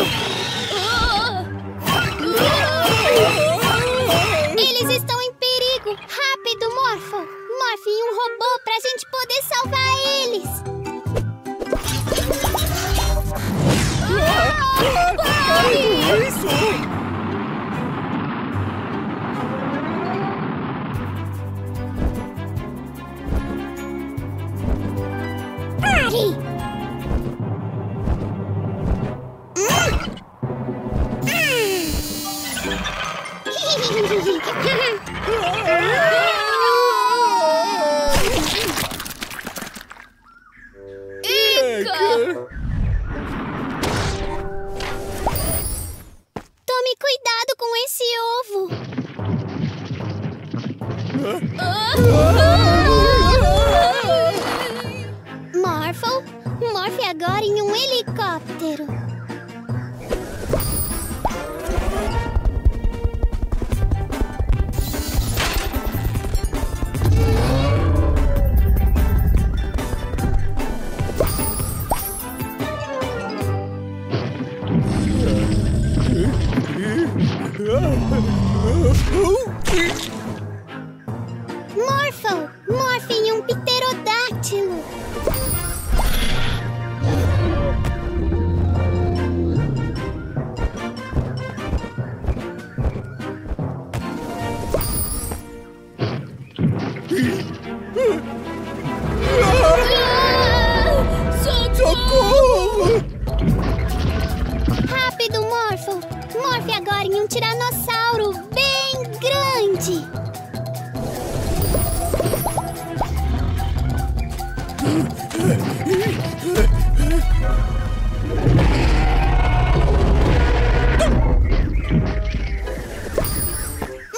Ah!
Eles estão em perigo! Rápido, Morphle! Morphe em um robô pra gente poder salvar eles!
isso!
Pare! Esse ovo! Morphle, morfe agora em um helicóptero. Morphle, morfe em um pterodátilo. Morfe agora em um tiranossauro bem grande!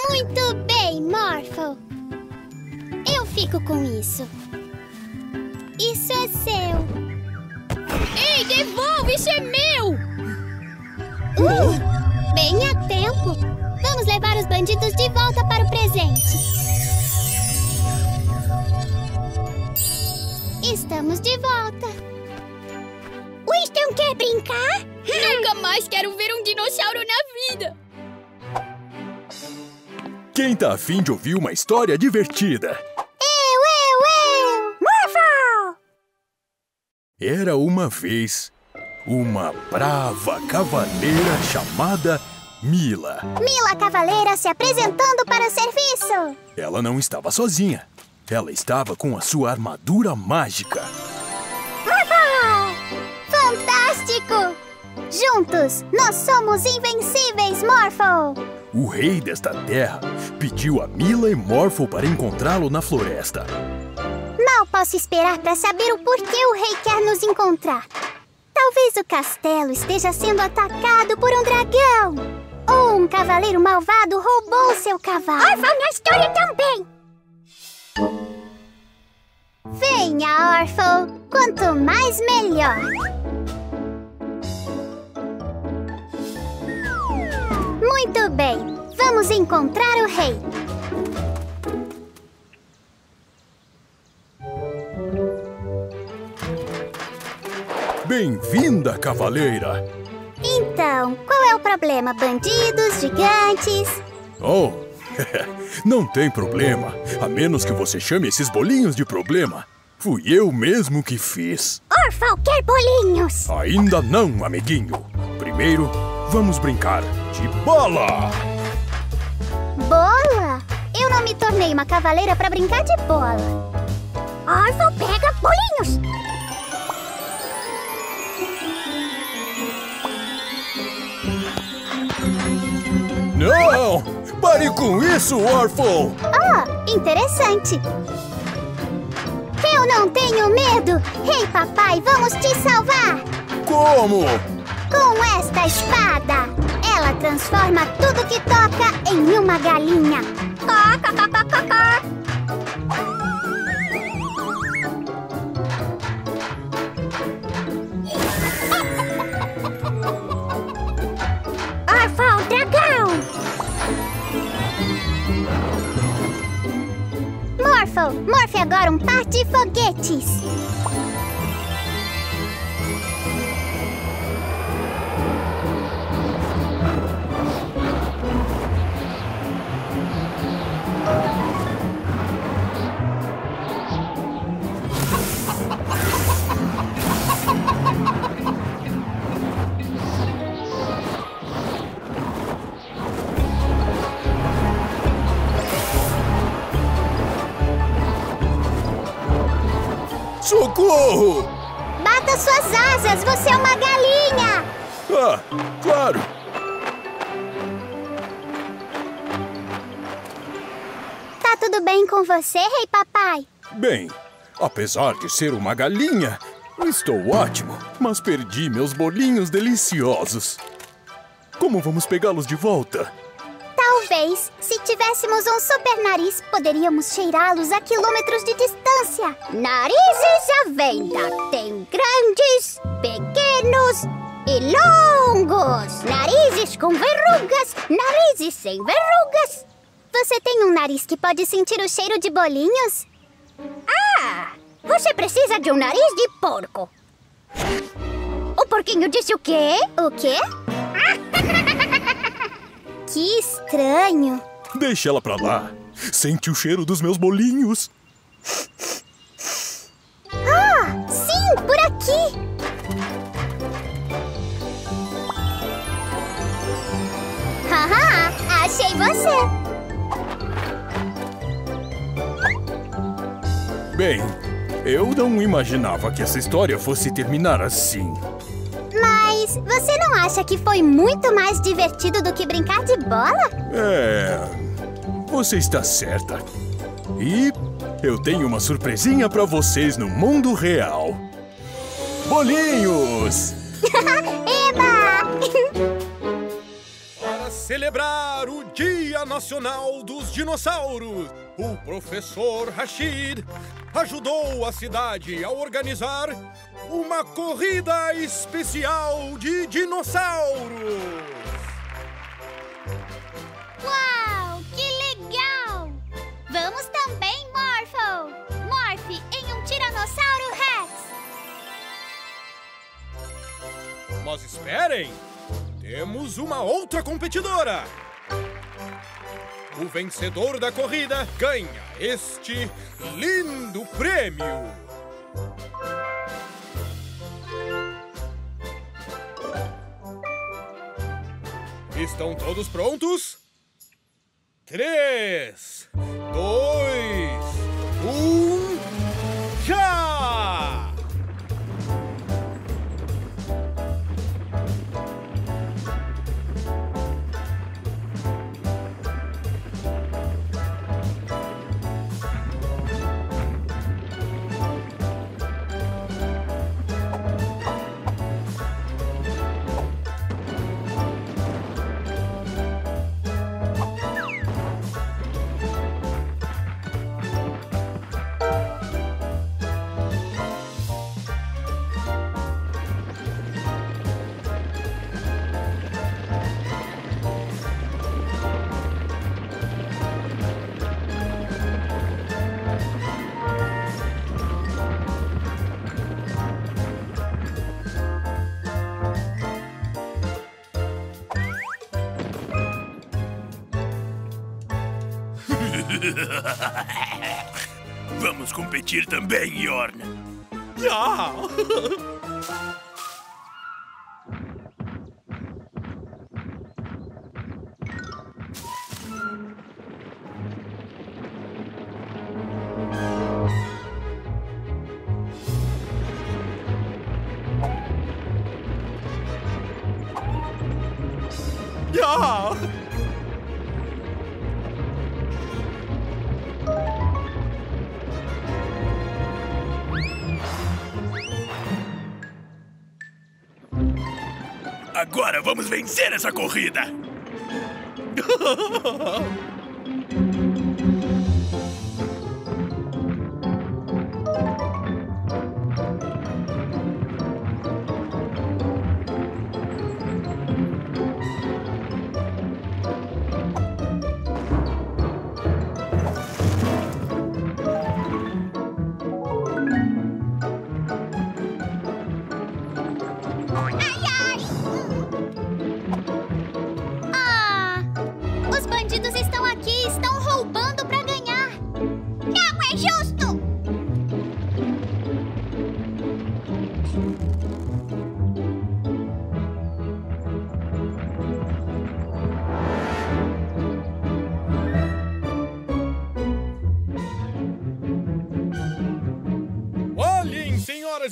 Muito bem, Morphle! Eu fico com isso. Isso é seu.
Ei, devolve! Isso é meu!
Uh, bem a tempo. Vamos levar os bandidos de volta para o presente. Estamos de volta. Winston quer brincar?
Nunca mais quero ver um dinossauro na vida!
Quem tá afim de ouvir uma história divertida?
Eu, eu, eu!
Era uma vez uma brava cavaleira chamada Mila.
Mila Cavaleira se apresentando para o serviço.
Ela não estava sozinha. Ela estava com a sua armadura mágica.
Fantástico! Juntos, nós somos invencíveis, Morphle!
O rei desta terra pediu a Mila e Morphle para encontrá-lo na floresta.
Mal posso esperar para saber o porquê o rei quer nos encontrar. Talvez o castelo esteja sendo atacado por um dragão. Ou um cavaleiro malvado roubou seu cavalo. Orphan na história também. Venha, Orphan. Quanto mais, melhor. Muito bem. Vamos encontrar o rei.
Bem-vinda, cavaleira!
Então, qual é o problema? Bandidos, gigantes?
Oh, não tem problema. A menos que você chame esses bolinhos de problema. Fui eu mesmo que fiz.
Orphan quer bolinhos.
Ainda não, amiguinho. Primeiro, vamos brincar de bola.
Bola? Eu não me tornei uma cavaleira para brincar de bola. Orphan pega bolinhos.
Não! Pare com isso, Orphan!
Ah, interessante. Eu não tenho medo. Rei papai, vamos te salvar.
Como?
Com esta espada. Ela transforma tudo que toca em uma galinha. Có, có, có, có. Morphle, morfe agora um par de foguetes.
Socorro!
Bata suas asas, você é uma galinha!
Ah, claro!
Tá tudo bem com você, rei papai?
Bem, apesar de ser uma galinha, estou ótimo, mas perdi meus bolinhos deliciosos. Como vamos pegá-los de volta?
Talvez, se tivéssemos um super nariz, poderíamos cheirá-los a quilômetros de distância. Narizes à venda. Tem grandes, pequenos e longos. Narizes com verrugas, narizes sem verrugas. Você tem um nariz que pode sentir o cheiro de bolinhos? Ah! Você precisa de um nariz de porco. O porquinho disse o quê? O quê? Que estranho.
Deixa ela pra lá. Sente o cheiro dos meus bolinhos.
Ah, sim, por aqui. Haha, achei você.
Bem, eu não imaginava que essa história fosse terminar assim.
Mas
você não acha que foi muito mais divertido do que brincar de bola?
É. Você está certa. E eu tenho uma surpresinha pra vocês no mundo real. Bolinhos!
Eba!
Para celebrar o Dia Nacional dos Dinossauros, o professor Rashid ajudou a cidade a organizar uma corrida especial de dinossauros.
Uau, que legal! Vamos também, Morphle! Morphe em um Tiranossauro Rex!
Mas esperem! Temos uma outra competidora! O vencedor da corrida ganha este lindo prêmio! Estão todos prontos? Três, dois, um, já!
Vamos competir também, Yorn.
Já!
vencer essa corrida!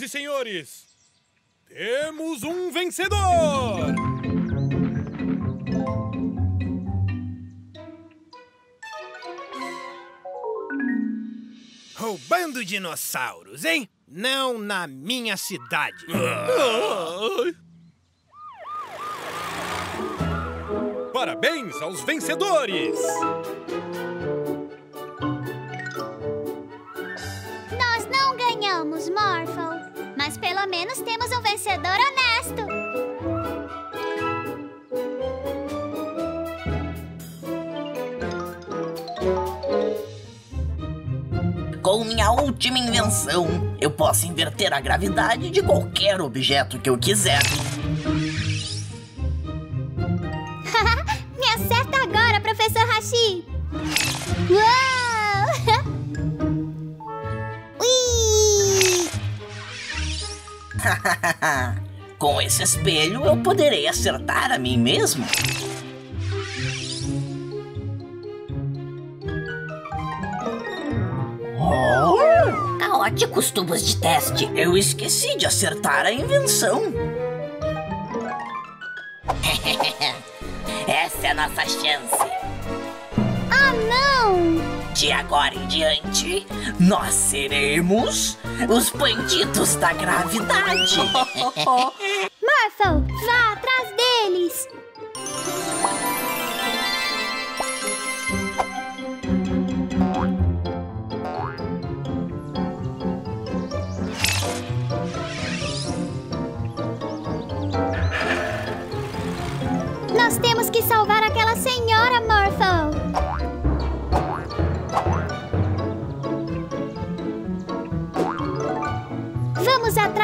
e
senhores! Temos um vencedor!
Roubando dinossauros, hein? Não na minha cidade.
Parabéns aos vencedores!
Nós não ganhamos, Morphle. Mas pelo menos temos um vencedor honesto.
Com minha última invenção, eu posso inverter a gravidade de qualquer objeto que eu quiser. Com esse espelho, eu poderei acertar a mim mesmo. Oh! Caóticos tubos de teste. Eu esqueci de acertar a invenção. Essa é a nossa chance.
Ah, não!
De agora em diante, nós seremos os bandidos da gravidade.
Morphle, vá atrás deles! Nós temos que salvar aquela senhora,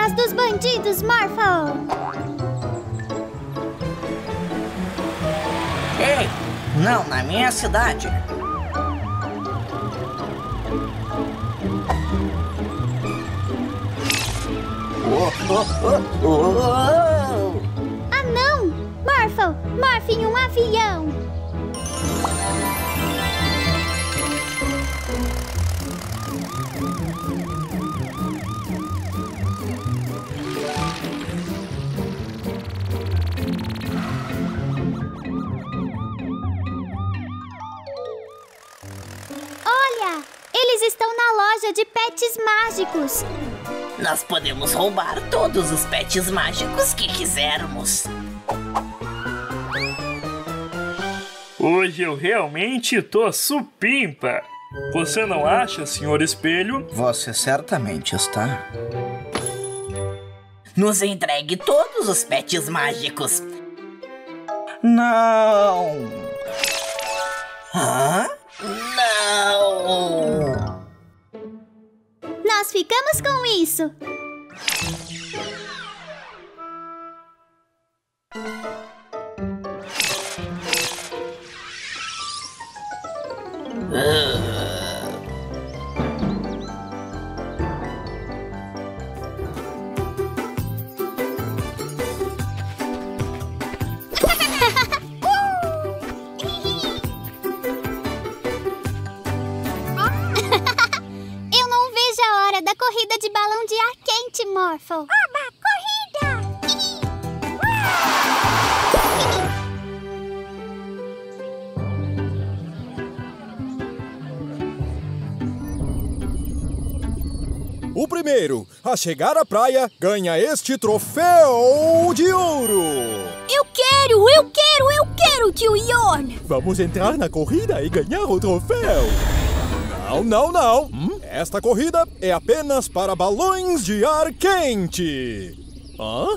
atrás dos bandidos, Morphle!
Ei, não na minha cidade. Oh, oh, oh, oh.
Ah, não! Morphle, morfe em um avião! Estão na loja de pets mágicos!
Nós podemos roubar todos os pets mágicos que quisermos.
Hoje eu realmente tô supimpa. Você não acha, senhor espelho?
Você certamente está. Nos entregue todos os pets mágicos. Não! Hã? Não!
Nós ficamos com isso! Eu Morphle. Oba, corrida!
O primeiro a chegar à praia ganha este troféu de ouro.
Eu quero, eu quero, eu quero, tio Yorn!
Vamos entrar na corrida e ganhar o troféu. Não, não, não. Esta corrida é apenas para balões de ar quente. Hã?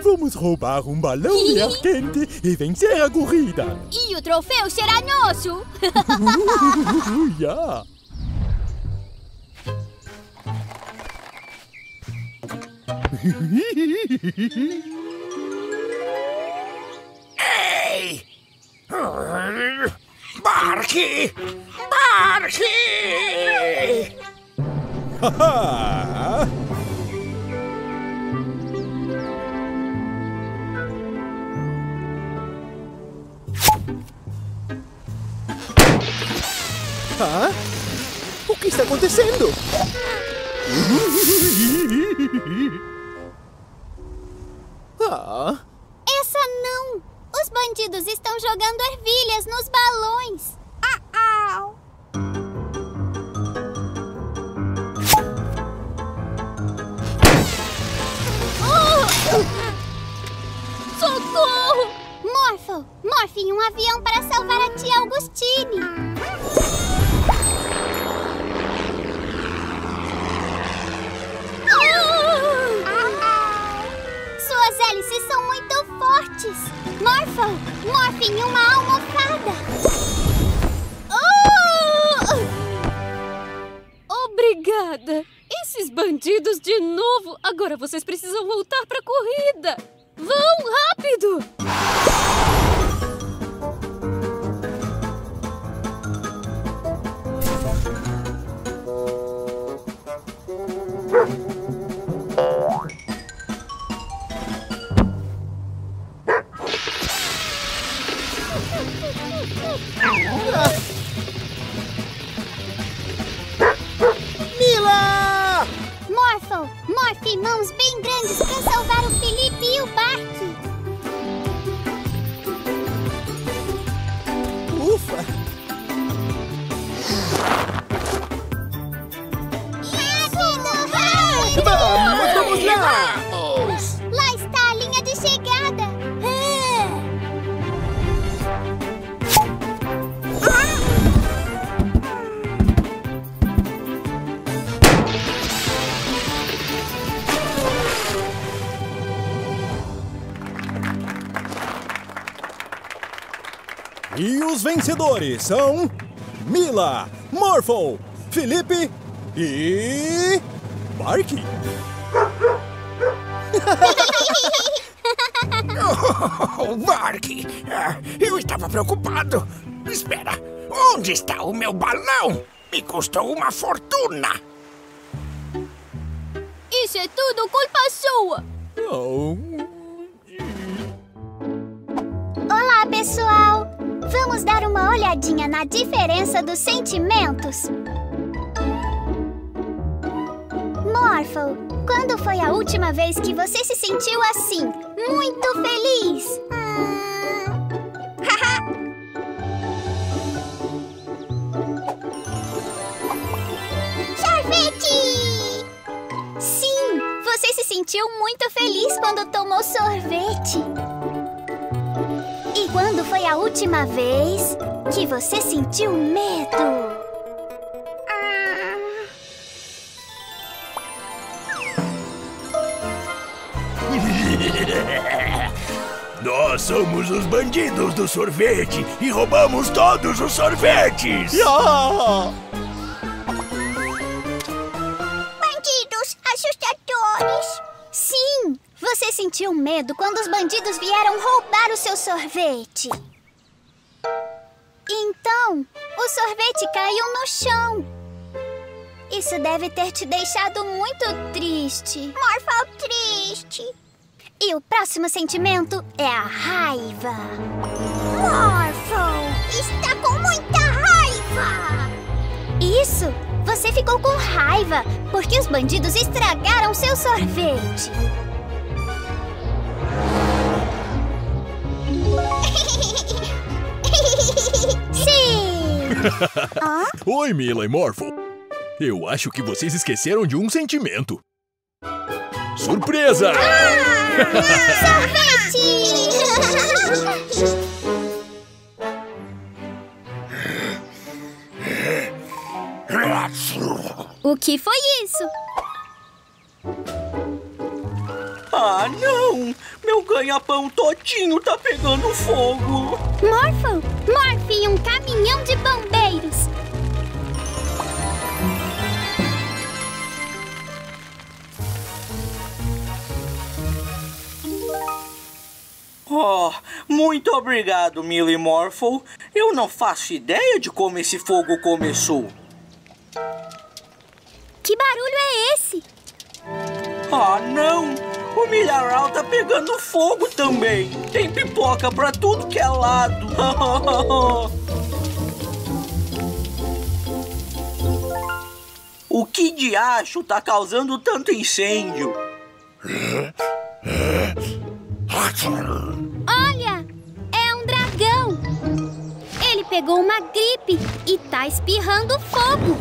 Vamos roubar um balão de ar quente e vencer a corrida.
E o troféu será nosso!
Ya.
Ei! Barque! Barque!
Haha! Hã? O que está acontecendo? Ah,
Essa não! Os bandidos estão jogando ervilhas nos balões! Ah, au!
Socorro!
Morphle, morfe em um avião para salvar a tia Augustine! Hélices são muito fortes! Morphle, morfe em uma almofada!
Obrigada! Esses bandidos de novo! Agora vocês precisam voltar pra corrida! Vão rápido!
Morfe mãos bem grandes para salvar o Felipe e o Bart!
Os vencedores são Mila, Morphle, Felipe e. Bark.
Oh, Bark, ah, eu estava preocupado. Espera, onde está o meu balão? Me custou uma fortuna.
Isso é tudo culpa sua!
Olá, pessoal! Vamos dar uma olhadinha na diferença dos sentimentos. Morphle, quando foi a última vez que você se sentiu assim, muito feliz? Hum... Sorvete! Sim, você se sentiu muito feliz quando tomou sorvete. Quando foi a última vez que você sentiu medo?
Nós somos os bandidos do sorvete e roubamos todos os sorvetes!
Bandidos sentiu medo quando os bandidos vieram roubar o seu sorvete. Então, o sorvete caiu no chão. Isso deve ter te deixado muito triste. Morphle triste. E o próximo sentimento é a raiva. Morphle está com muita raiva! Isso! Você ficou com raiva porque os bandidos estragaram seu sorvete. Sim!
Oi, Mila e Morphle. Eu acho que vocês esqueceram de um sentimento. Surpresa!
Sorvete!
O que foi isso?
Ah, não! Meu ganha-pão todinho tá pegando fogo!
Morphle, morfe um caminhão de bombeiros.
Oh, muito obrigado, Millie Morphle. Eu não faço ideia de como esse fogo começou.
Que barulho é esse?
Ah, não! O milharal tá pegando fogo também. Tem pipoca pra tudo que é lado. o que de acho tá causando tanto incêndio?
Olha, é um dragão. Ele pegou uma gripe e tá espirrando fogo.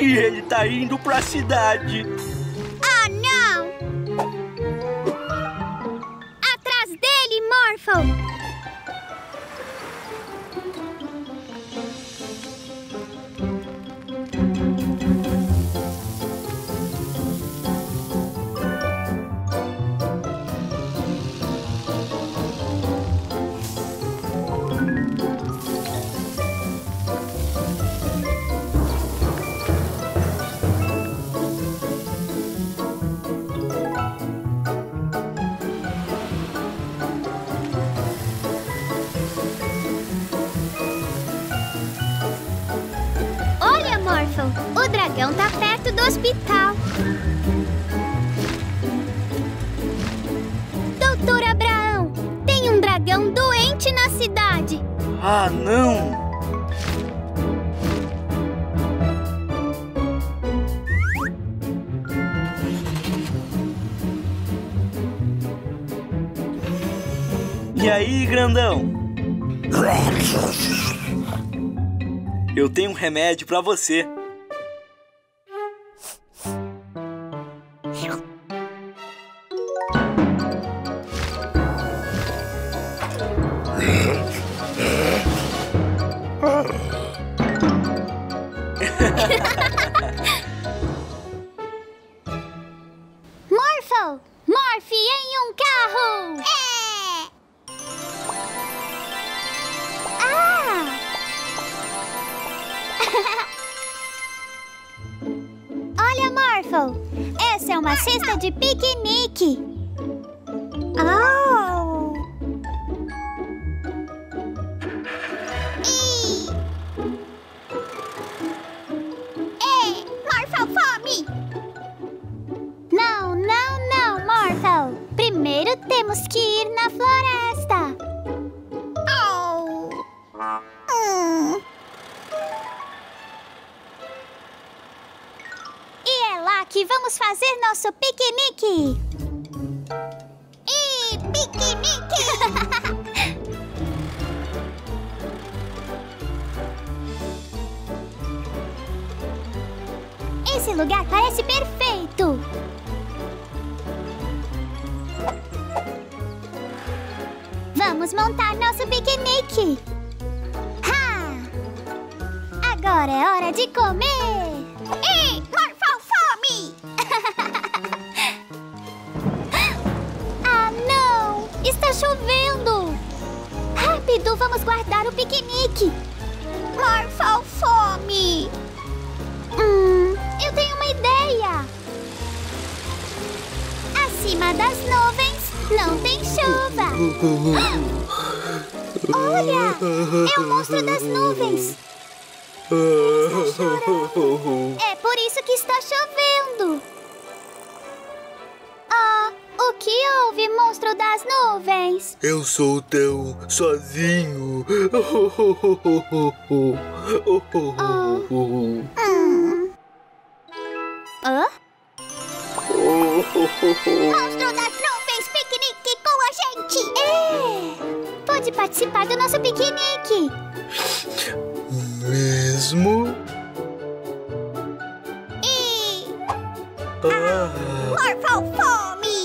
E ele tá indo pra cidade.
Atrás dele, Morphle! Dragão tá perto do hospital. Doutor Abraão, tem um dragão doente na cidade.
Ah, não! E aí, grandão? Eu tenho um remédio pra você.
Hum.
Hã?
Monstro das nuvens, piquenique com a gente!
É! Pode participar do nosso piquenique.
Mesmo?
E
Ah,
Morphle fome!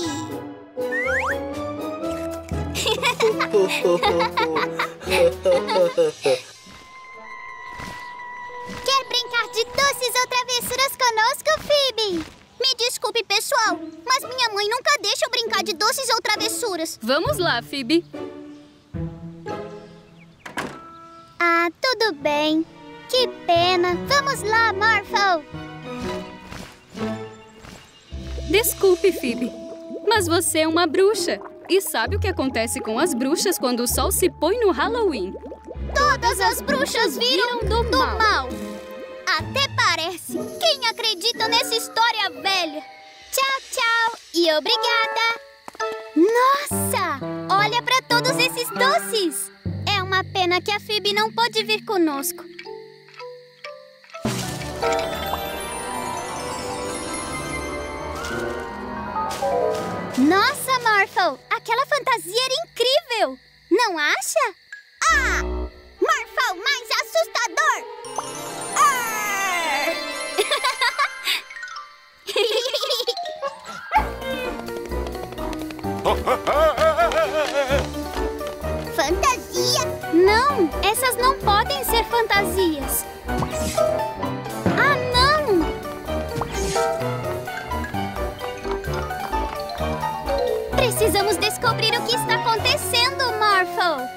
Quer brincar de doces ou travessuras conosco, Phoebe?
Me desculpe, pessoal, mas minha mãe nunca deixa eu brincar de doces ou travessuras.
Vamos lá, Phoebe.
Ah, tudo bem. Que pena. Vamos lá, Morphle.
Desculpe, Phoebe, mas você é uma bruxa. E sabe o que acontece com as bruxas quando o sol se põe no Halloween?
Todas as bruxas viram do, mal. Até parece. Quem acredita nessa história velha?
Tchau, tchau e obrigada. Nossa! Olha para todos esses doces. É uma pena que a Phoebe não pôde vir conosco. Nossa, Morphle! Aquela fantasia era incrível! Não acha?
Ah! Morphle mais assustador!
Fantasia? Não, essas não podem ser fantasias. Descobrir o que está acontecendo, Morphle.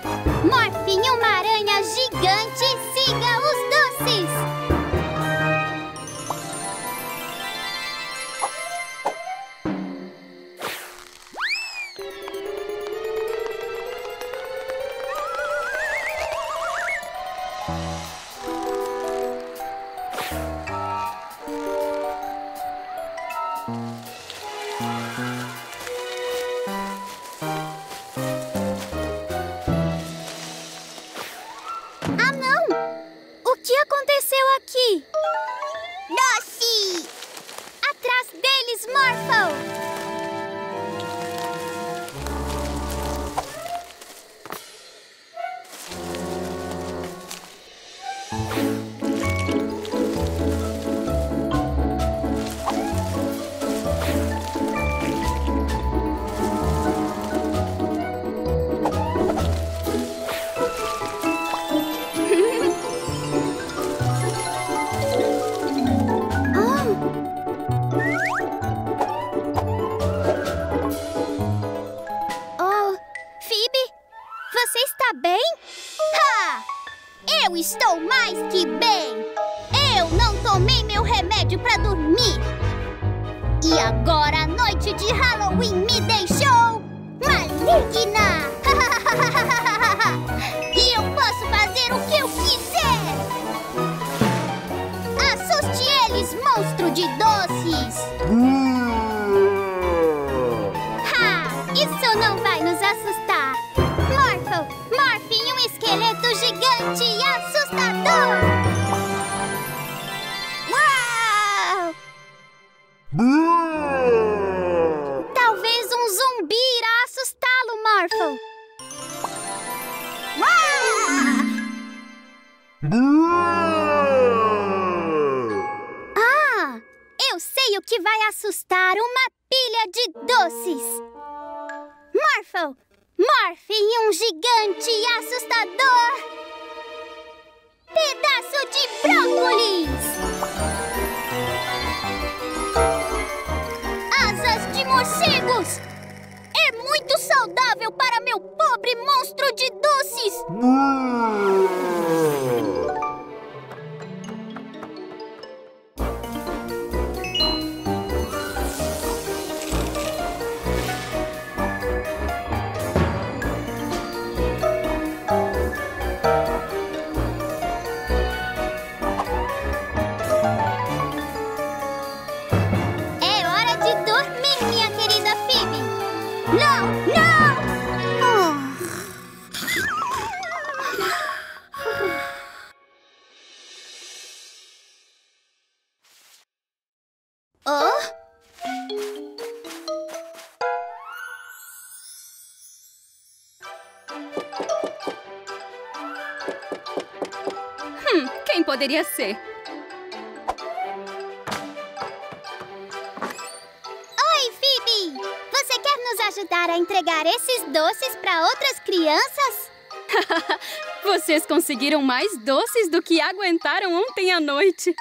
Vocês conseguiram mais doces do que aguentaram ontem à noite.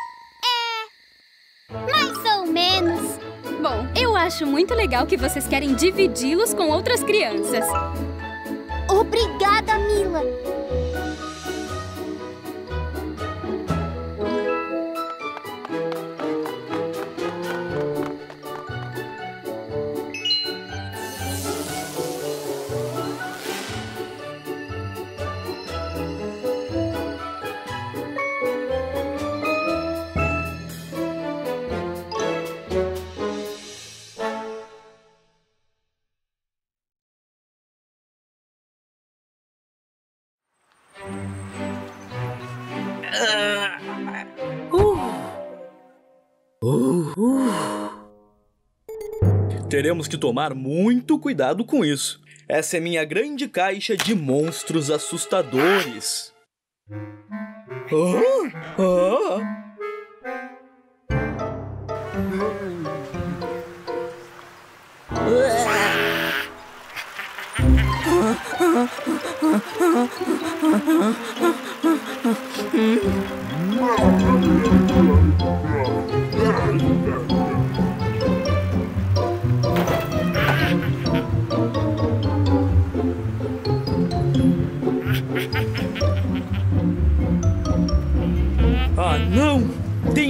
É, mais ou menos.
Bom, eu acho muito legal que vocês querem dividi-los com outras crianças.
Obrigada, Mila!
teremos que tomar muito cuidado com isso. Essa é minha grande caixa de monstros assustadores. Ah? Ah? Hum?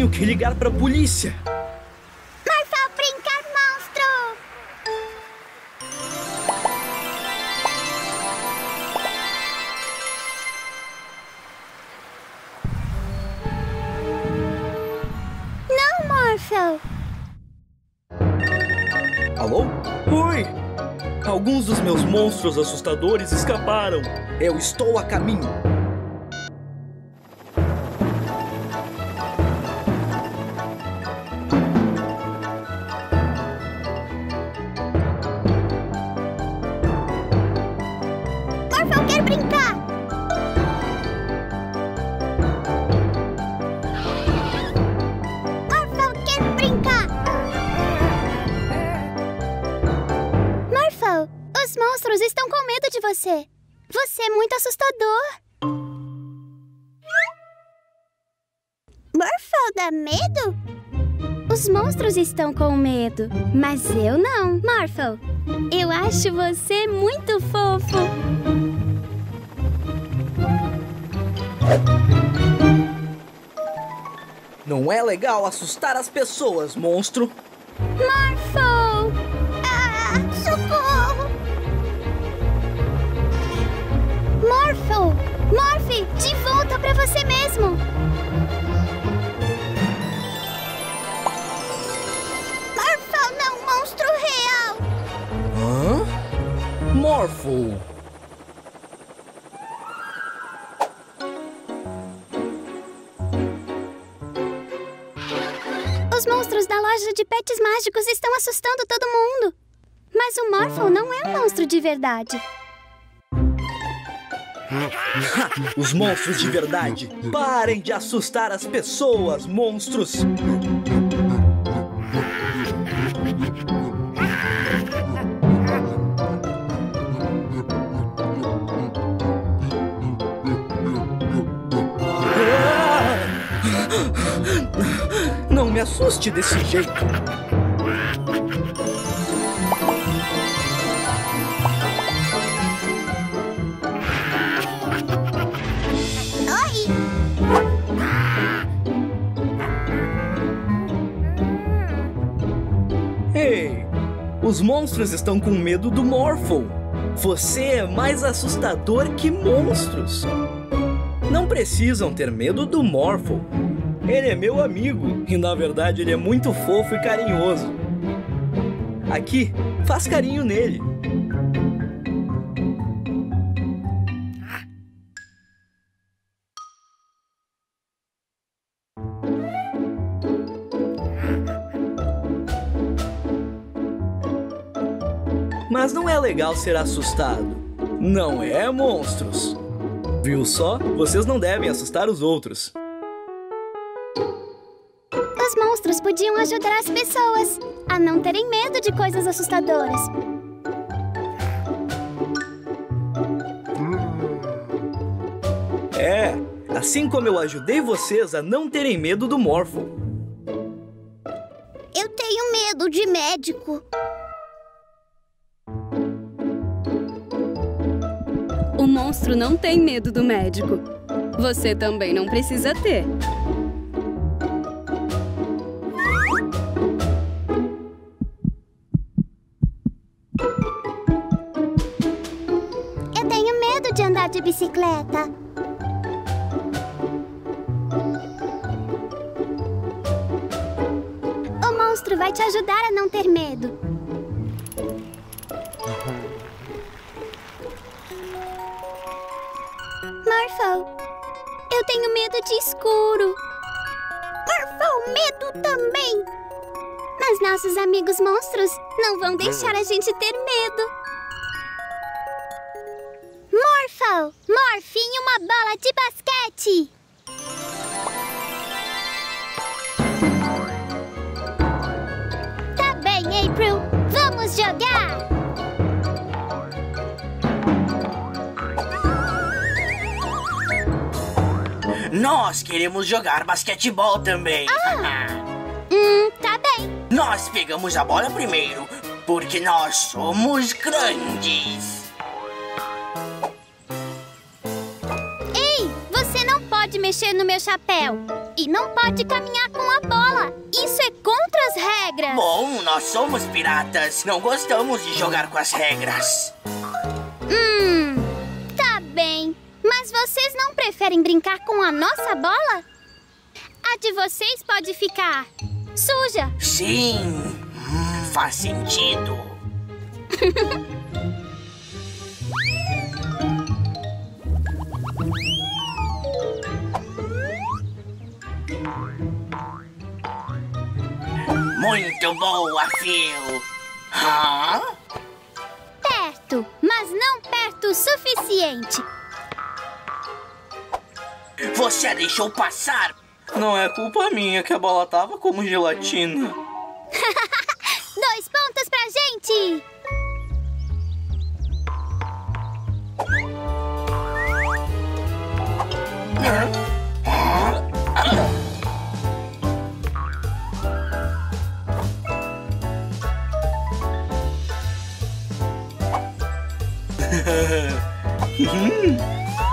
tenho que ligar pra polícia.
Mas só brincar, monstro! Não, Marshall.
Alô? Oi! Alguns dos meus monstros assustadores escaparam. Eu estou a caminho. assustar as pessoas, monstro.
Morpho!
Ah, socorro!
Morpho! Morphe, de volta pra você mesmo!
Morpho não, monstro real!
Hã?
Morpho! Monstro de verdade.
Os monstros de verdade. Parem de assustar as pessoas, monstros. Não me assuste desse jeito. Os monstros estão com medo do Morphle. Você é mais assustador que monstros. Não precisam ter medo do Morphle. Ele é meu amigo e na verdade ele é muito fofo e carinhoso. Aqui, faz carinho nele. Legal ser assustado. Não é, monstros? Viu só? Vocês não devem assustar os outros.
Os monstros podiam ajudar as pessoas a não terem medo de coisas assustadoras.
É, assim como eu ajudei vocês a não terem medo do Morphle.
Eu tenho medo de médico.
Monstro não tem medo do médico. Você também não precisa ter.
Eu tenho medo de andar de bicicleta. O monstro vai te ajudar a não ter medo. Morphle, eu tenho medo de escuro.
Morphle, medo também!
Mas nossos amigos monstros não vão deixar a gente ter medo. Morphle, morfe em uma bola de basquete. Tá bem, April. Vamos jogar.
Nós queremos jogar basquetebol também.
Hum, tá bem.
Nós pegamos a bola primeiro, porque nós somos grandes.
Ei, você não pode mexer no meu chapéu. E não pode caminhar com a bola. Isso é contra as regras.
Bom, nós somos piratas. Não gostamos de jogar com as regras.
Hum, tá bem. Mas vocês não preferem brincar com a nossa bola? A de vocês pode ficar suja.
Sim, faz sentido. Muito boa, Phil. Hã?
Perto, mas não perto o suficiente.
Você a deixou passar!
Não é culpa minha que a bola tava como gelatina.
Dois pontos pra gente! hum.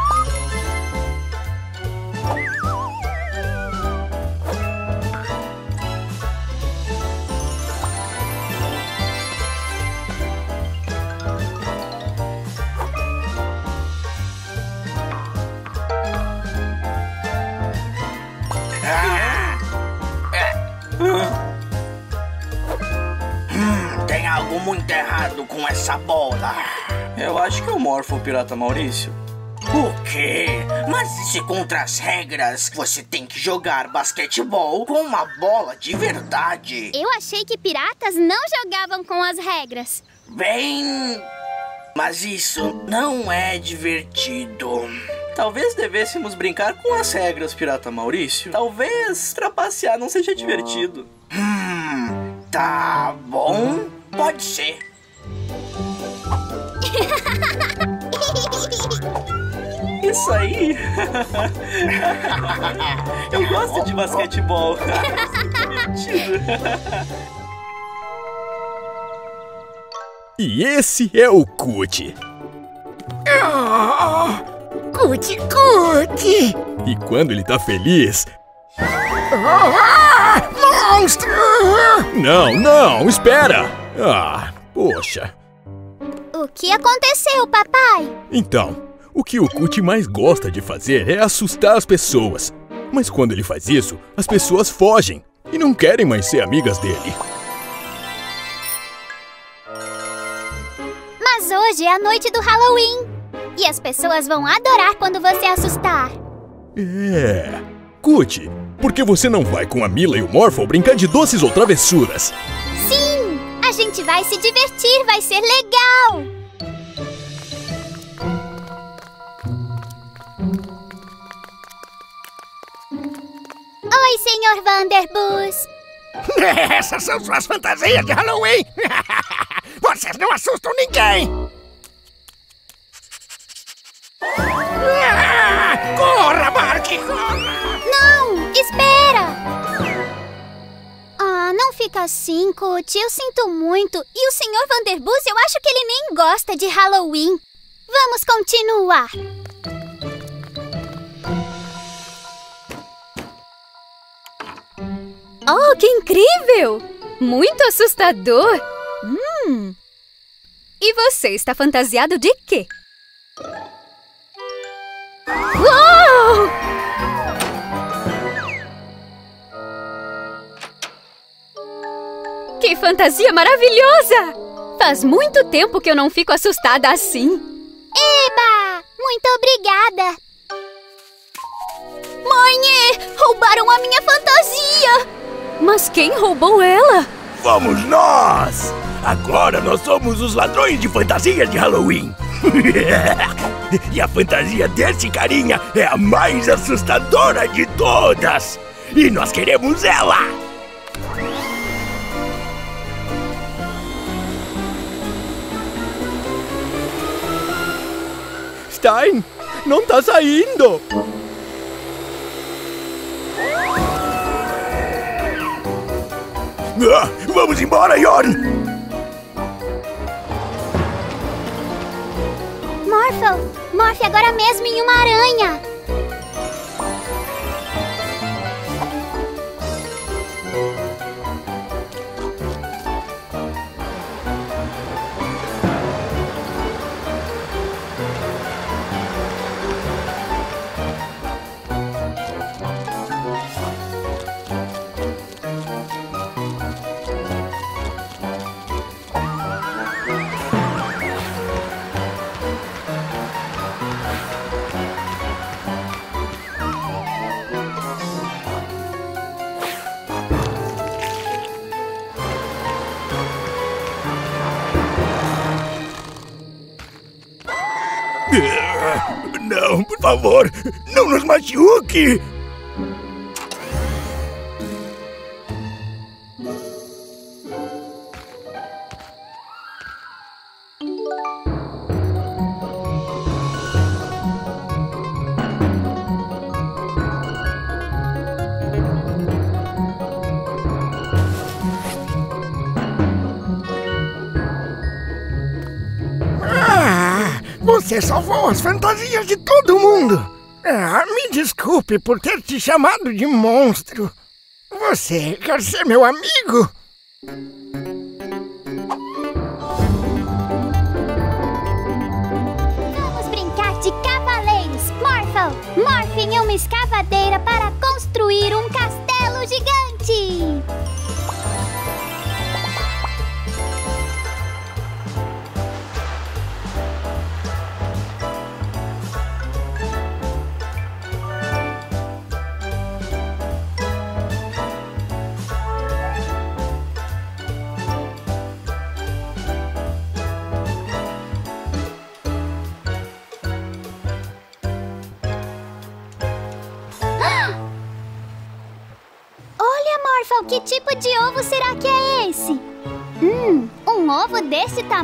cuidado com essa bola.
Eu acho que é o Morpho Pirata Maurício.
O quê? Mas se contra as regras, você tem que jogar basquetebol com uma bola de verdade.
Eu achei que piratas não jogavam com as regras.
Bem. Mas isso não é divertido.
Talvez devêssemos brincar com as regras, Pirata Maurício. Talvez trapacear não seja divertido.
Hum, tá bom. Pode ser.
Isso aí! Eu gosto de basquetebol. Divertido.
E esse é o Cut.
Oh, Cuti, Cuti!
E quando ele tá feliz.
Ah, monstro!
Não, não, espera! Ah, poxa.
O que aconteceu, papai?
Então, o que o Cut mais gosta de fazer é assustar as pessoas. Mas quando ele faz isso, as pessoas fogem e não querem mais ser amigas dele.
Mas hoje é a noite do Halloween. E as pessoas vão adorar quando você assustar.
É. Cut, por que você não vai com a Mila e o Morphle brincar de doces ou travessuras?
Sim! A gente vai se divertir, vai ser legal! Oi, senhor Vanderbus!
Essas são suas fantasias de Halloween! Vocês não assustam ninguém! Ah, corra, Mark, corra!
Não, espera! Ah, não fica assim, Cut. Eu sinto muito. E o Sr. Vanderbus, eu acho que ele nem gosta de Halloween. Vamos continuar.
Oh, que incrível! Muito assustador! Hum. E você está fantasiado de quê? Uou! Que fantasia maravilhosa! Faz muito tempo que eu não fico assustada assim.
Eba! Muito obrigada! Mãe, roubaram a minha fantasia!
Mas quem roubou ela?
Fomos nós! Agora nós somos os ladrões de fantasias de Halloween! e a fantasia desse carinha é a mais assustadora de todas! E nós queremos ela!
Stein, não tá saindo!
Ah, vamos embora, Yorn!
Morphle! Morphe agora mesmo em uma aranha!
Favor, não nos machuque!
Ah, você salvou as fantasias de todo mundo! Ah, me desculpe por ter te chamado de monstro. Você quer ser meu amigo?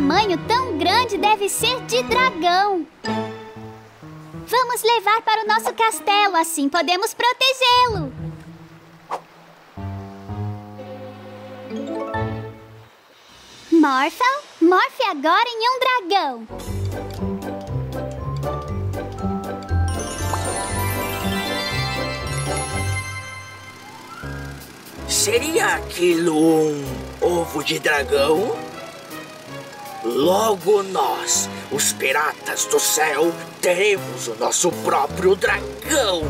Tamanho tão grande deve ser de dragão. Vamos levar para o nosso castelo, assim podemos protegê-lo. Morphle, morfe agora em um dragão.
Seria aquilo um ovo de dragão? Logo nós, os piratas do céu, teremos o nosso próprio dragão.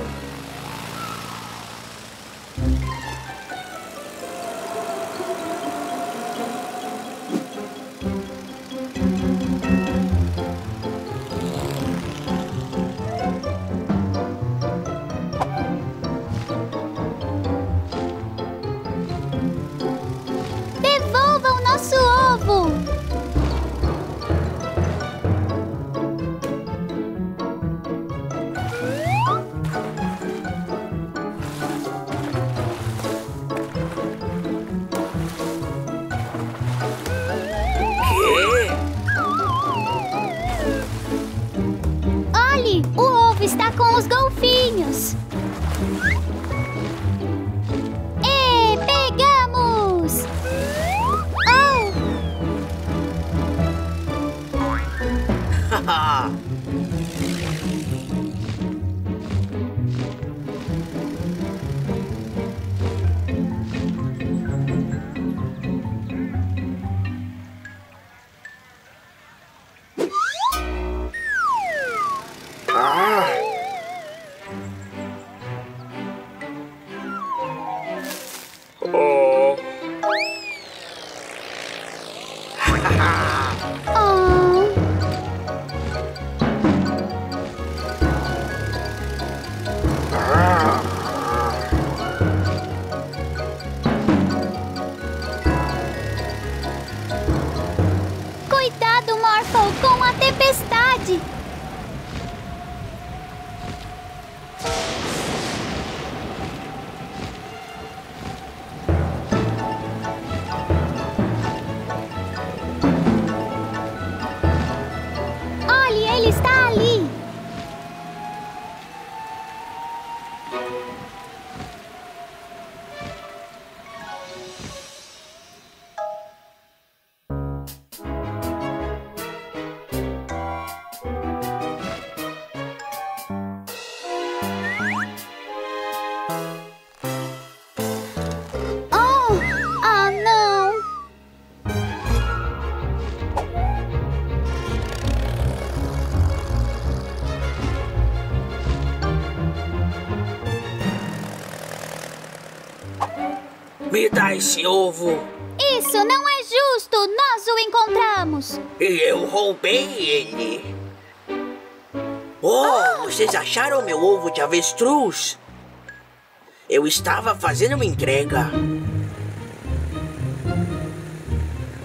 Esse ovo.
Isso não é justo! Nós o encontramos!
E eu roubei ele. Oh, vocês acharam meu ovo de avestruz? Eu estava fazendo uma entrega.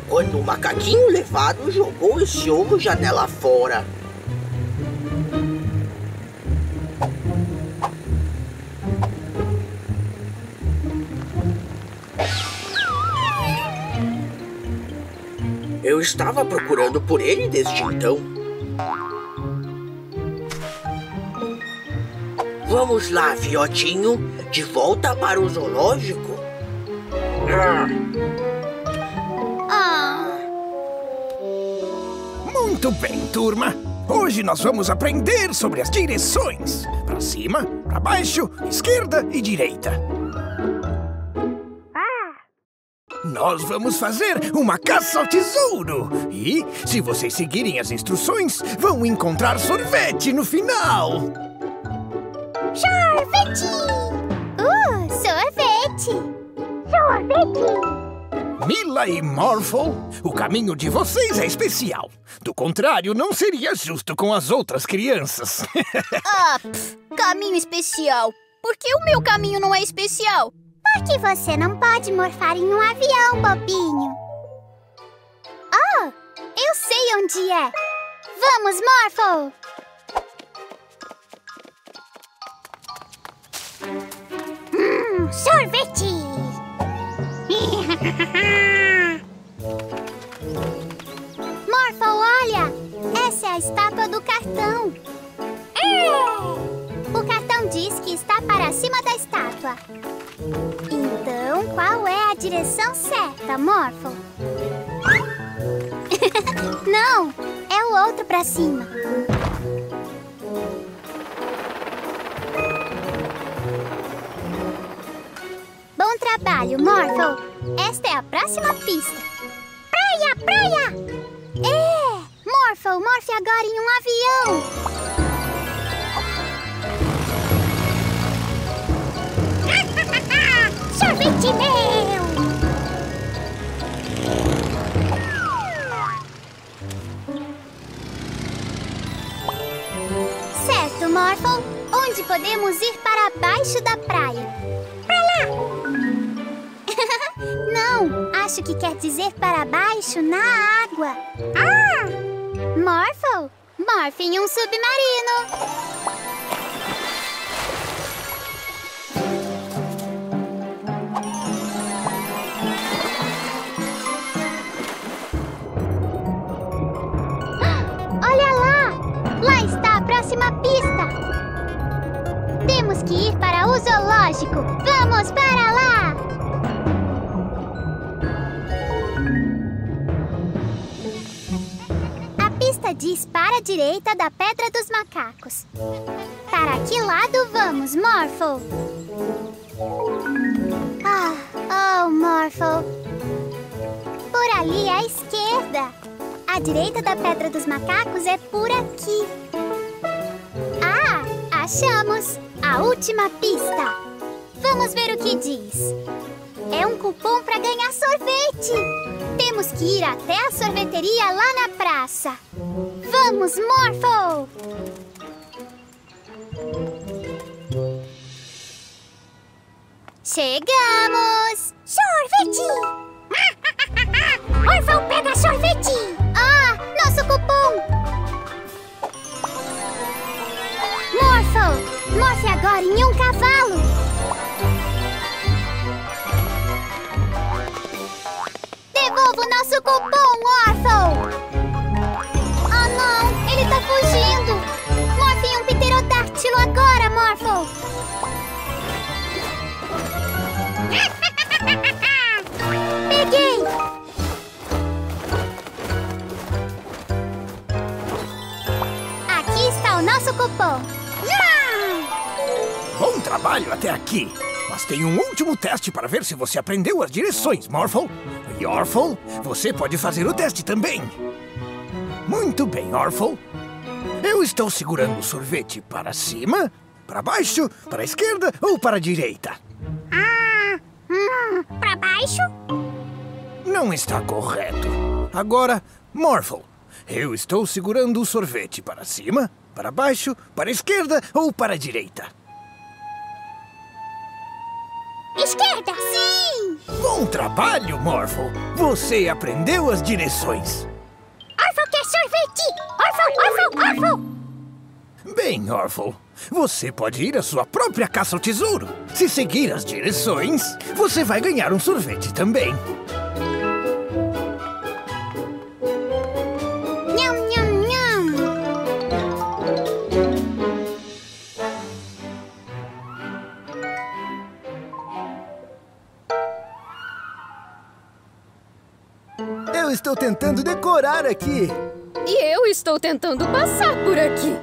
Quando o macaquinho levado jogou esse ovo janela fora. Estava procurando por ele desde então. Vamos lá, fiotinho, de volta para o zoológico.
Ah!
Muito bem, turma. Hoje nós vamos aprender sobre as direções: para cima, para baixo, esquerda e direita. Nós vamos fazer uma caça ao tesouro. E, se vocês seguirem as instruções, vão encontrar sorvete no final.
Sorvete! Uh, sorvete! Sorvete!
Mila e Morphle, o caminho de vocês é especial. Do contrário, não seria justo com as outras crianças.
Ah, pff, caminho especial. Por que o meu caminho não é especial?
Porque você não pode morfar em um avião, bobinho. Oh, eu sei onde é. Vamos, Morphle! Hum, sorvete! Morphle, olha! Essa é a estátua do cartão. O diz que está para cima da estátua. Então, qual é a direção certa, Morphle? Não, é o outro para cima. Bom trabalho, Morphle. Esta é a próxima pista. Praia, praia! É! Morphle, morfe agora em um avião. Sorvete meu! Certo, Morphle. Onde podemos ir para baixo da praia? Pra lá! Não, acho que quer dizer para baixo na água. Ah! Morphle, morfe em um submarino. Próxima pista! Temos que ir para o zoológico! Vamos para lá! A pista diz para a direita da Pedra dos Macacos. Para que lado vamos, Morphle? Ah, oh, Morphle. Por ali à esquerda. A direita da Pedra dos Macacos é por aqui. Achamos! A última pista. Vamos ver o que diz. É um cupom para ganhar sorvete. Temos que ir até a sorveteria lá na praça. Vamos, Morphle! Chegamos! Sorvete! Morphle pega sorvete! Ah, nosso cupom! Morphle, morfe agora em um cavalo! Devolva o nosso cupom, Morphle! Oh não, ele tá fugindo! Morfe em um pterodáctilo agora, Morphle! Peguei! Aqui está o nosso cupom.
Trabalho até aqui. Mas tem um último teste para ver se você aprendeu as direções, Morphle. E Orphle, você pode fazer o teste também. Muito bem, Orphle. Eu estou segurando o sorvete para cima, para baixo, para a esquerda ou para a direita?
Ah, hum, pra baixo?
Não está correto. Agora, Morphle, eu estou segurando o sorvete para cima, para baixo, para a esquerda ou para a direita?
Esquerda, sim!
Bom trabalho, Morphle. Você aprendeu as direções.
Orphle quer sorvete! Orphle, Orphle, Orphle!
Bem, Orphle, você pode ir à sua própria caça ao tesouro. Se seguir as direções, você vai ganhar um sorvete também. Estou tentando decorar aqui.
E eu estou tentando passar por aqui.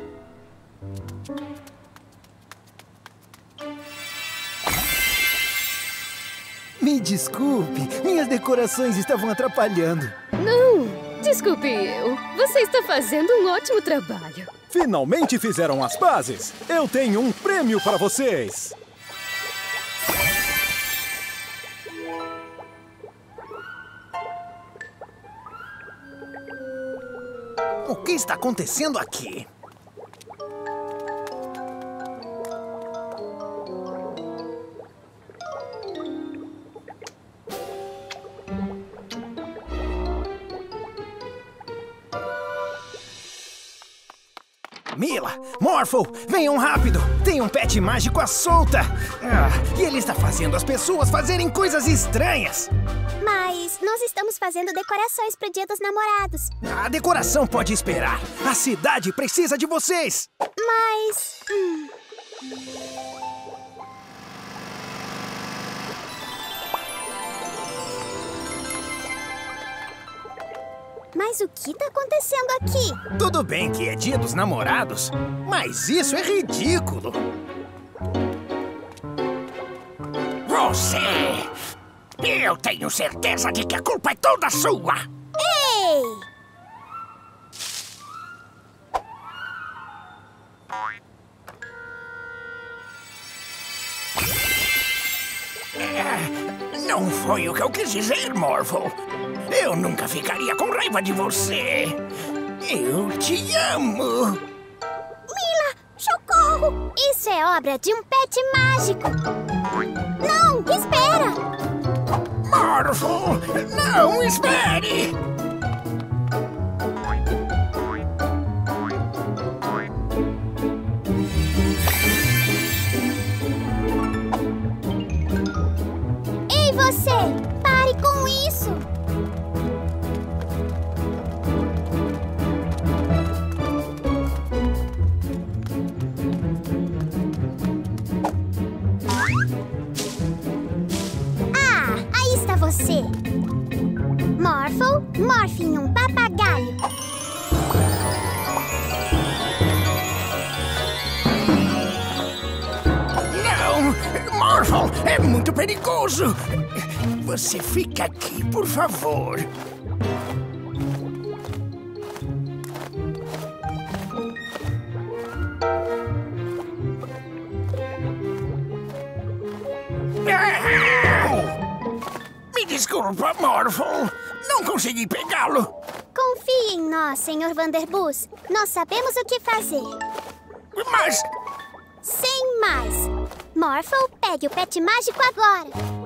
Me desculpe, minhas decorações estavam atrapalhando.
Não, desculpe eu. Você está fazendo um ótimo trabalho.
Finalmente fizeram as pazes. Eu tenho um prêmio para vocês.
O que está acontecendo aqui? Mila, Morphle, venham rápido! Tem um pet mágico à solta! Ah, e ele está fazendo as pessoas fazerem coisas estranhas!
Nós estamos fazendo decorações pro Dia dos Namorados.
A decoração pode esperar. A cidade precisa de vocês.
Mas. hum, Mas o que tá acontecendo aqui?
Tudo bem que é dia dos namorados, mas isso é ridículo.
Você! Eu tenho certeza de que a culpa é toda sua!
Ei!
É, Não foi o que eu quis dizer, Morphle. Eu nunca ficaria com raiva de você. Eu te amo.
Mila, socorro! Isso é obra de um pet mágico. Não, espera!
Morphle, não espere!
Ei, você! Você! Morphle, morfe em um papagaio.
Não! Morphle, é muito perigoso! Você fica aqui, por favor. Morphle. Não consegui pegá-lo.
Confie em nós, Sr. Vanderbus. Nós sabemos o que fazer.
Mas
Sem mais. Morphle, pegue o pet mágico agora.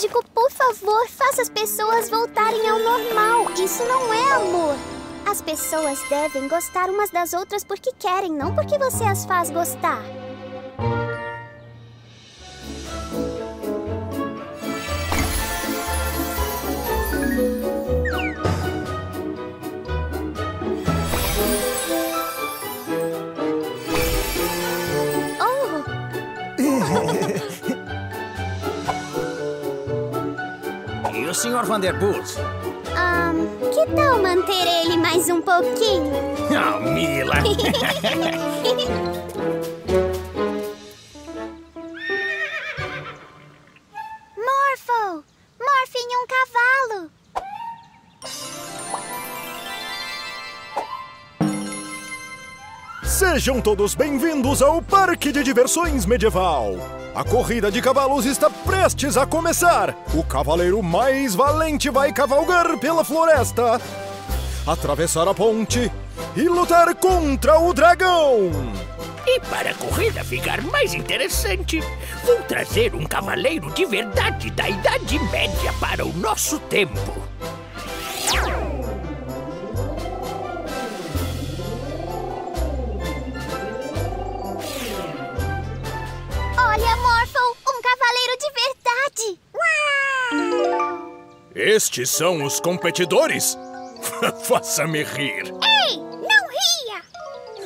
Mágico, por favor, faça as pessoas voltarem ao normal. Isso não é amor. As pessoas devem gostar umas das outras porque querem, não porque você as faz gostar.
Sr. Vanderbus?
ahn, que tal manter ele mais um pouquinho?
Ah, Mila!
Sejam todos bem-vindos ao Parque de Diversões Medieval. A corrida de cavalos está prestes a começar. O cavaleiro mais valente vai cavalgar pela floresta, atravessar a ponte e lutar contra o dragão.
E para a corrida ficar mais interessante, vou trazer um cavaleiro de verdade da Idade Média para o nosso tempo.
Estes são os competidores? Faça-me rir.
Ei! Não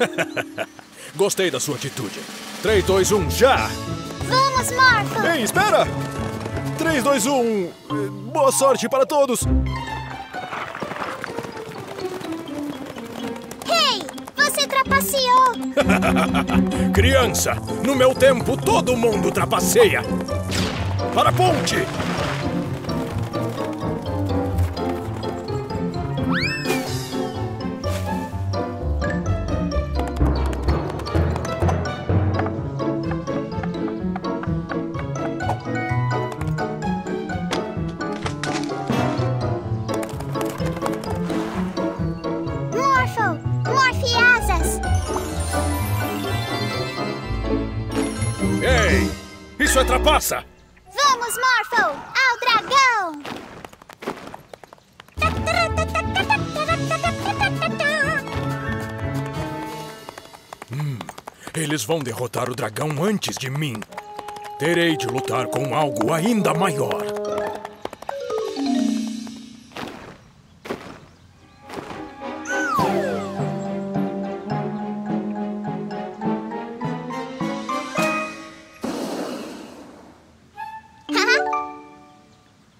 ria!
Gostei da sua atitude. 3, 2, 1, já!
Vamos, Morphle!
Ei, espera! 3, 2, 1. Boa sorte para todos!
Ei! Você trapaceou!
Criança, no meu tempo todo mundo trapaceia. Para a ponte!
Eles vão derrotar o dragão antes de mim. Terei de lutar com algo ainda maior.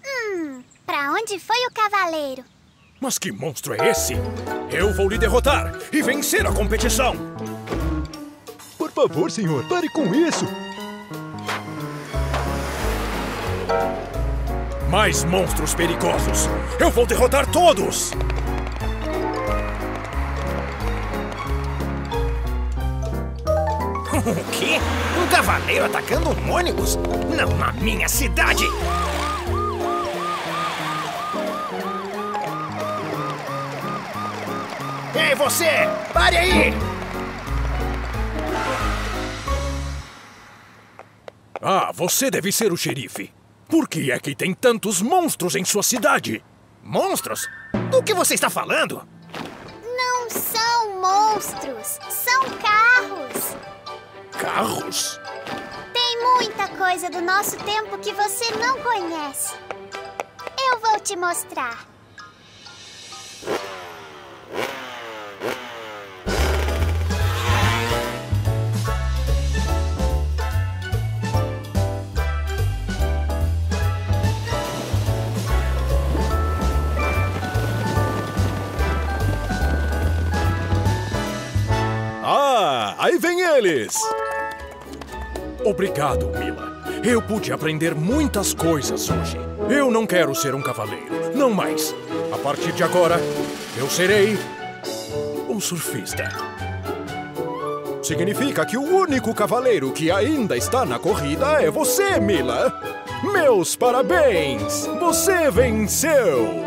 hum, pra onde foi o cavaleiro?
Mas que monstro é esse? Eu vou lhe derrotar e vencer a competição!
Favor, senhor, pare com isso!
Mais monstros perigosos! Eu vou derrotar todos!
O quê? Um cavaleiro atacando um ônibus? Não na minha cidade! Ei, você! Pare aí!
Ah, você deve ser o xerife. Por que é que tem tantos monstros em sua cidade?
Monstros? Do que você está falando?
Não são monstros, são carros.
Carros?
Tem muita coisa do nosso tempo que você não conhece. Eu vou te mostrar.
Aí vem eles!
Obrigado, Mila. Eu pude aprender muitas coisas hoje. Eu não quero ser um cavaleiro, não mais. A partir de agora, eu serei um surfista.
Significa que o único cavaleiro que ainda está na corrida é você, Mila. Meus parabéns! Você venceu!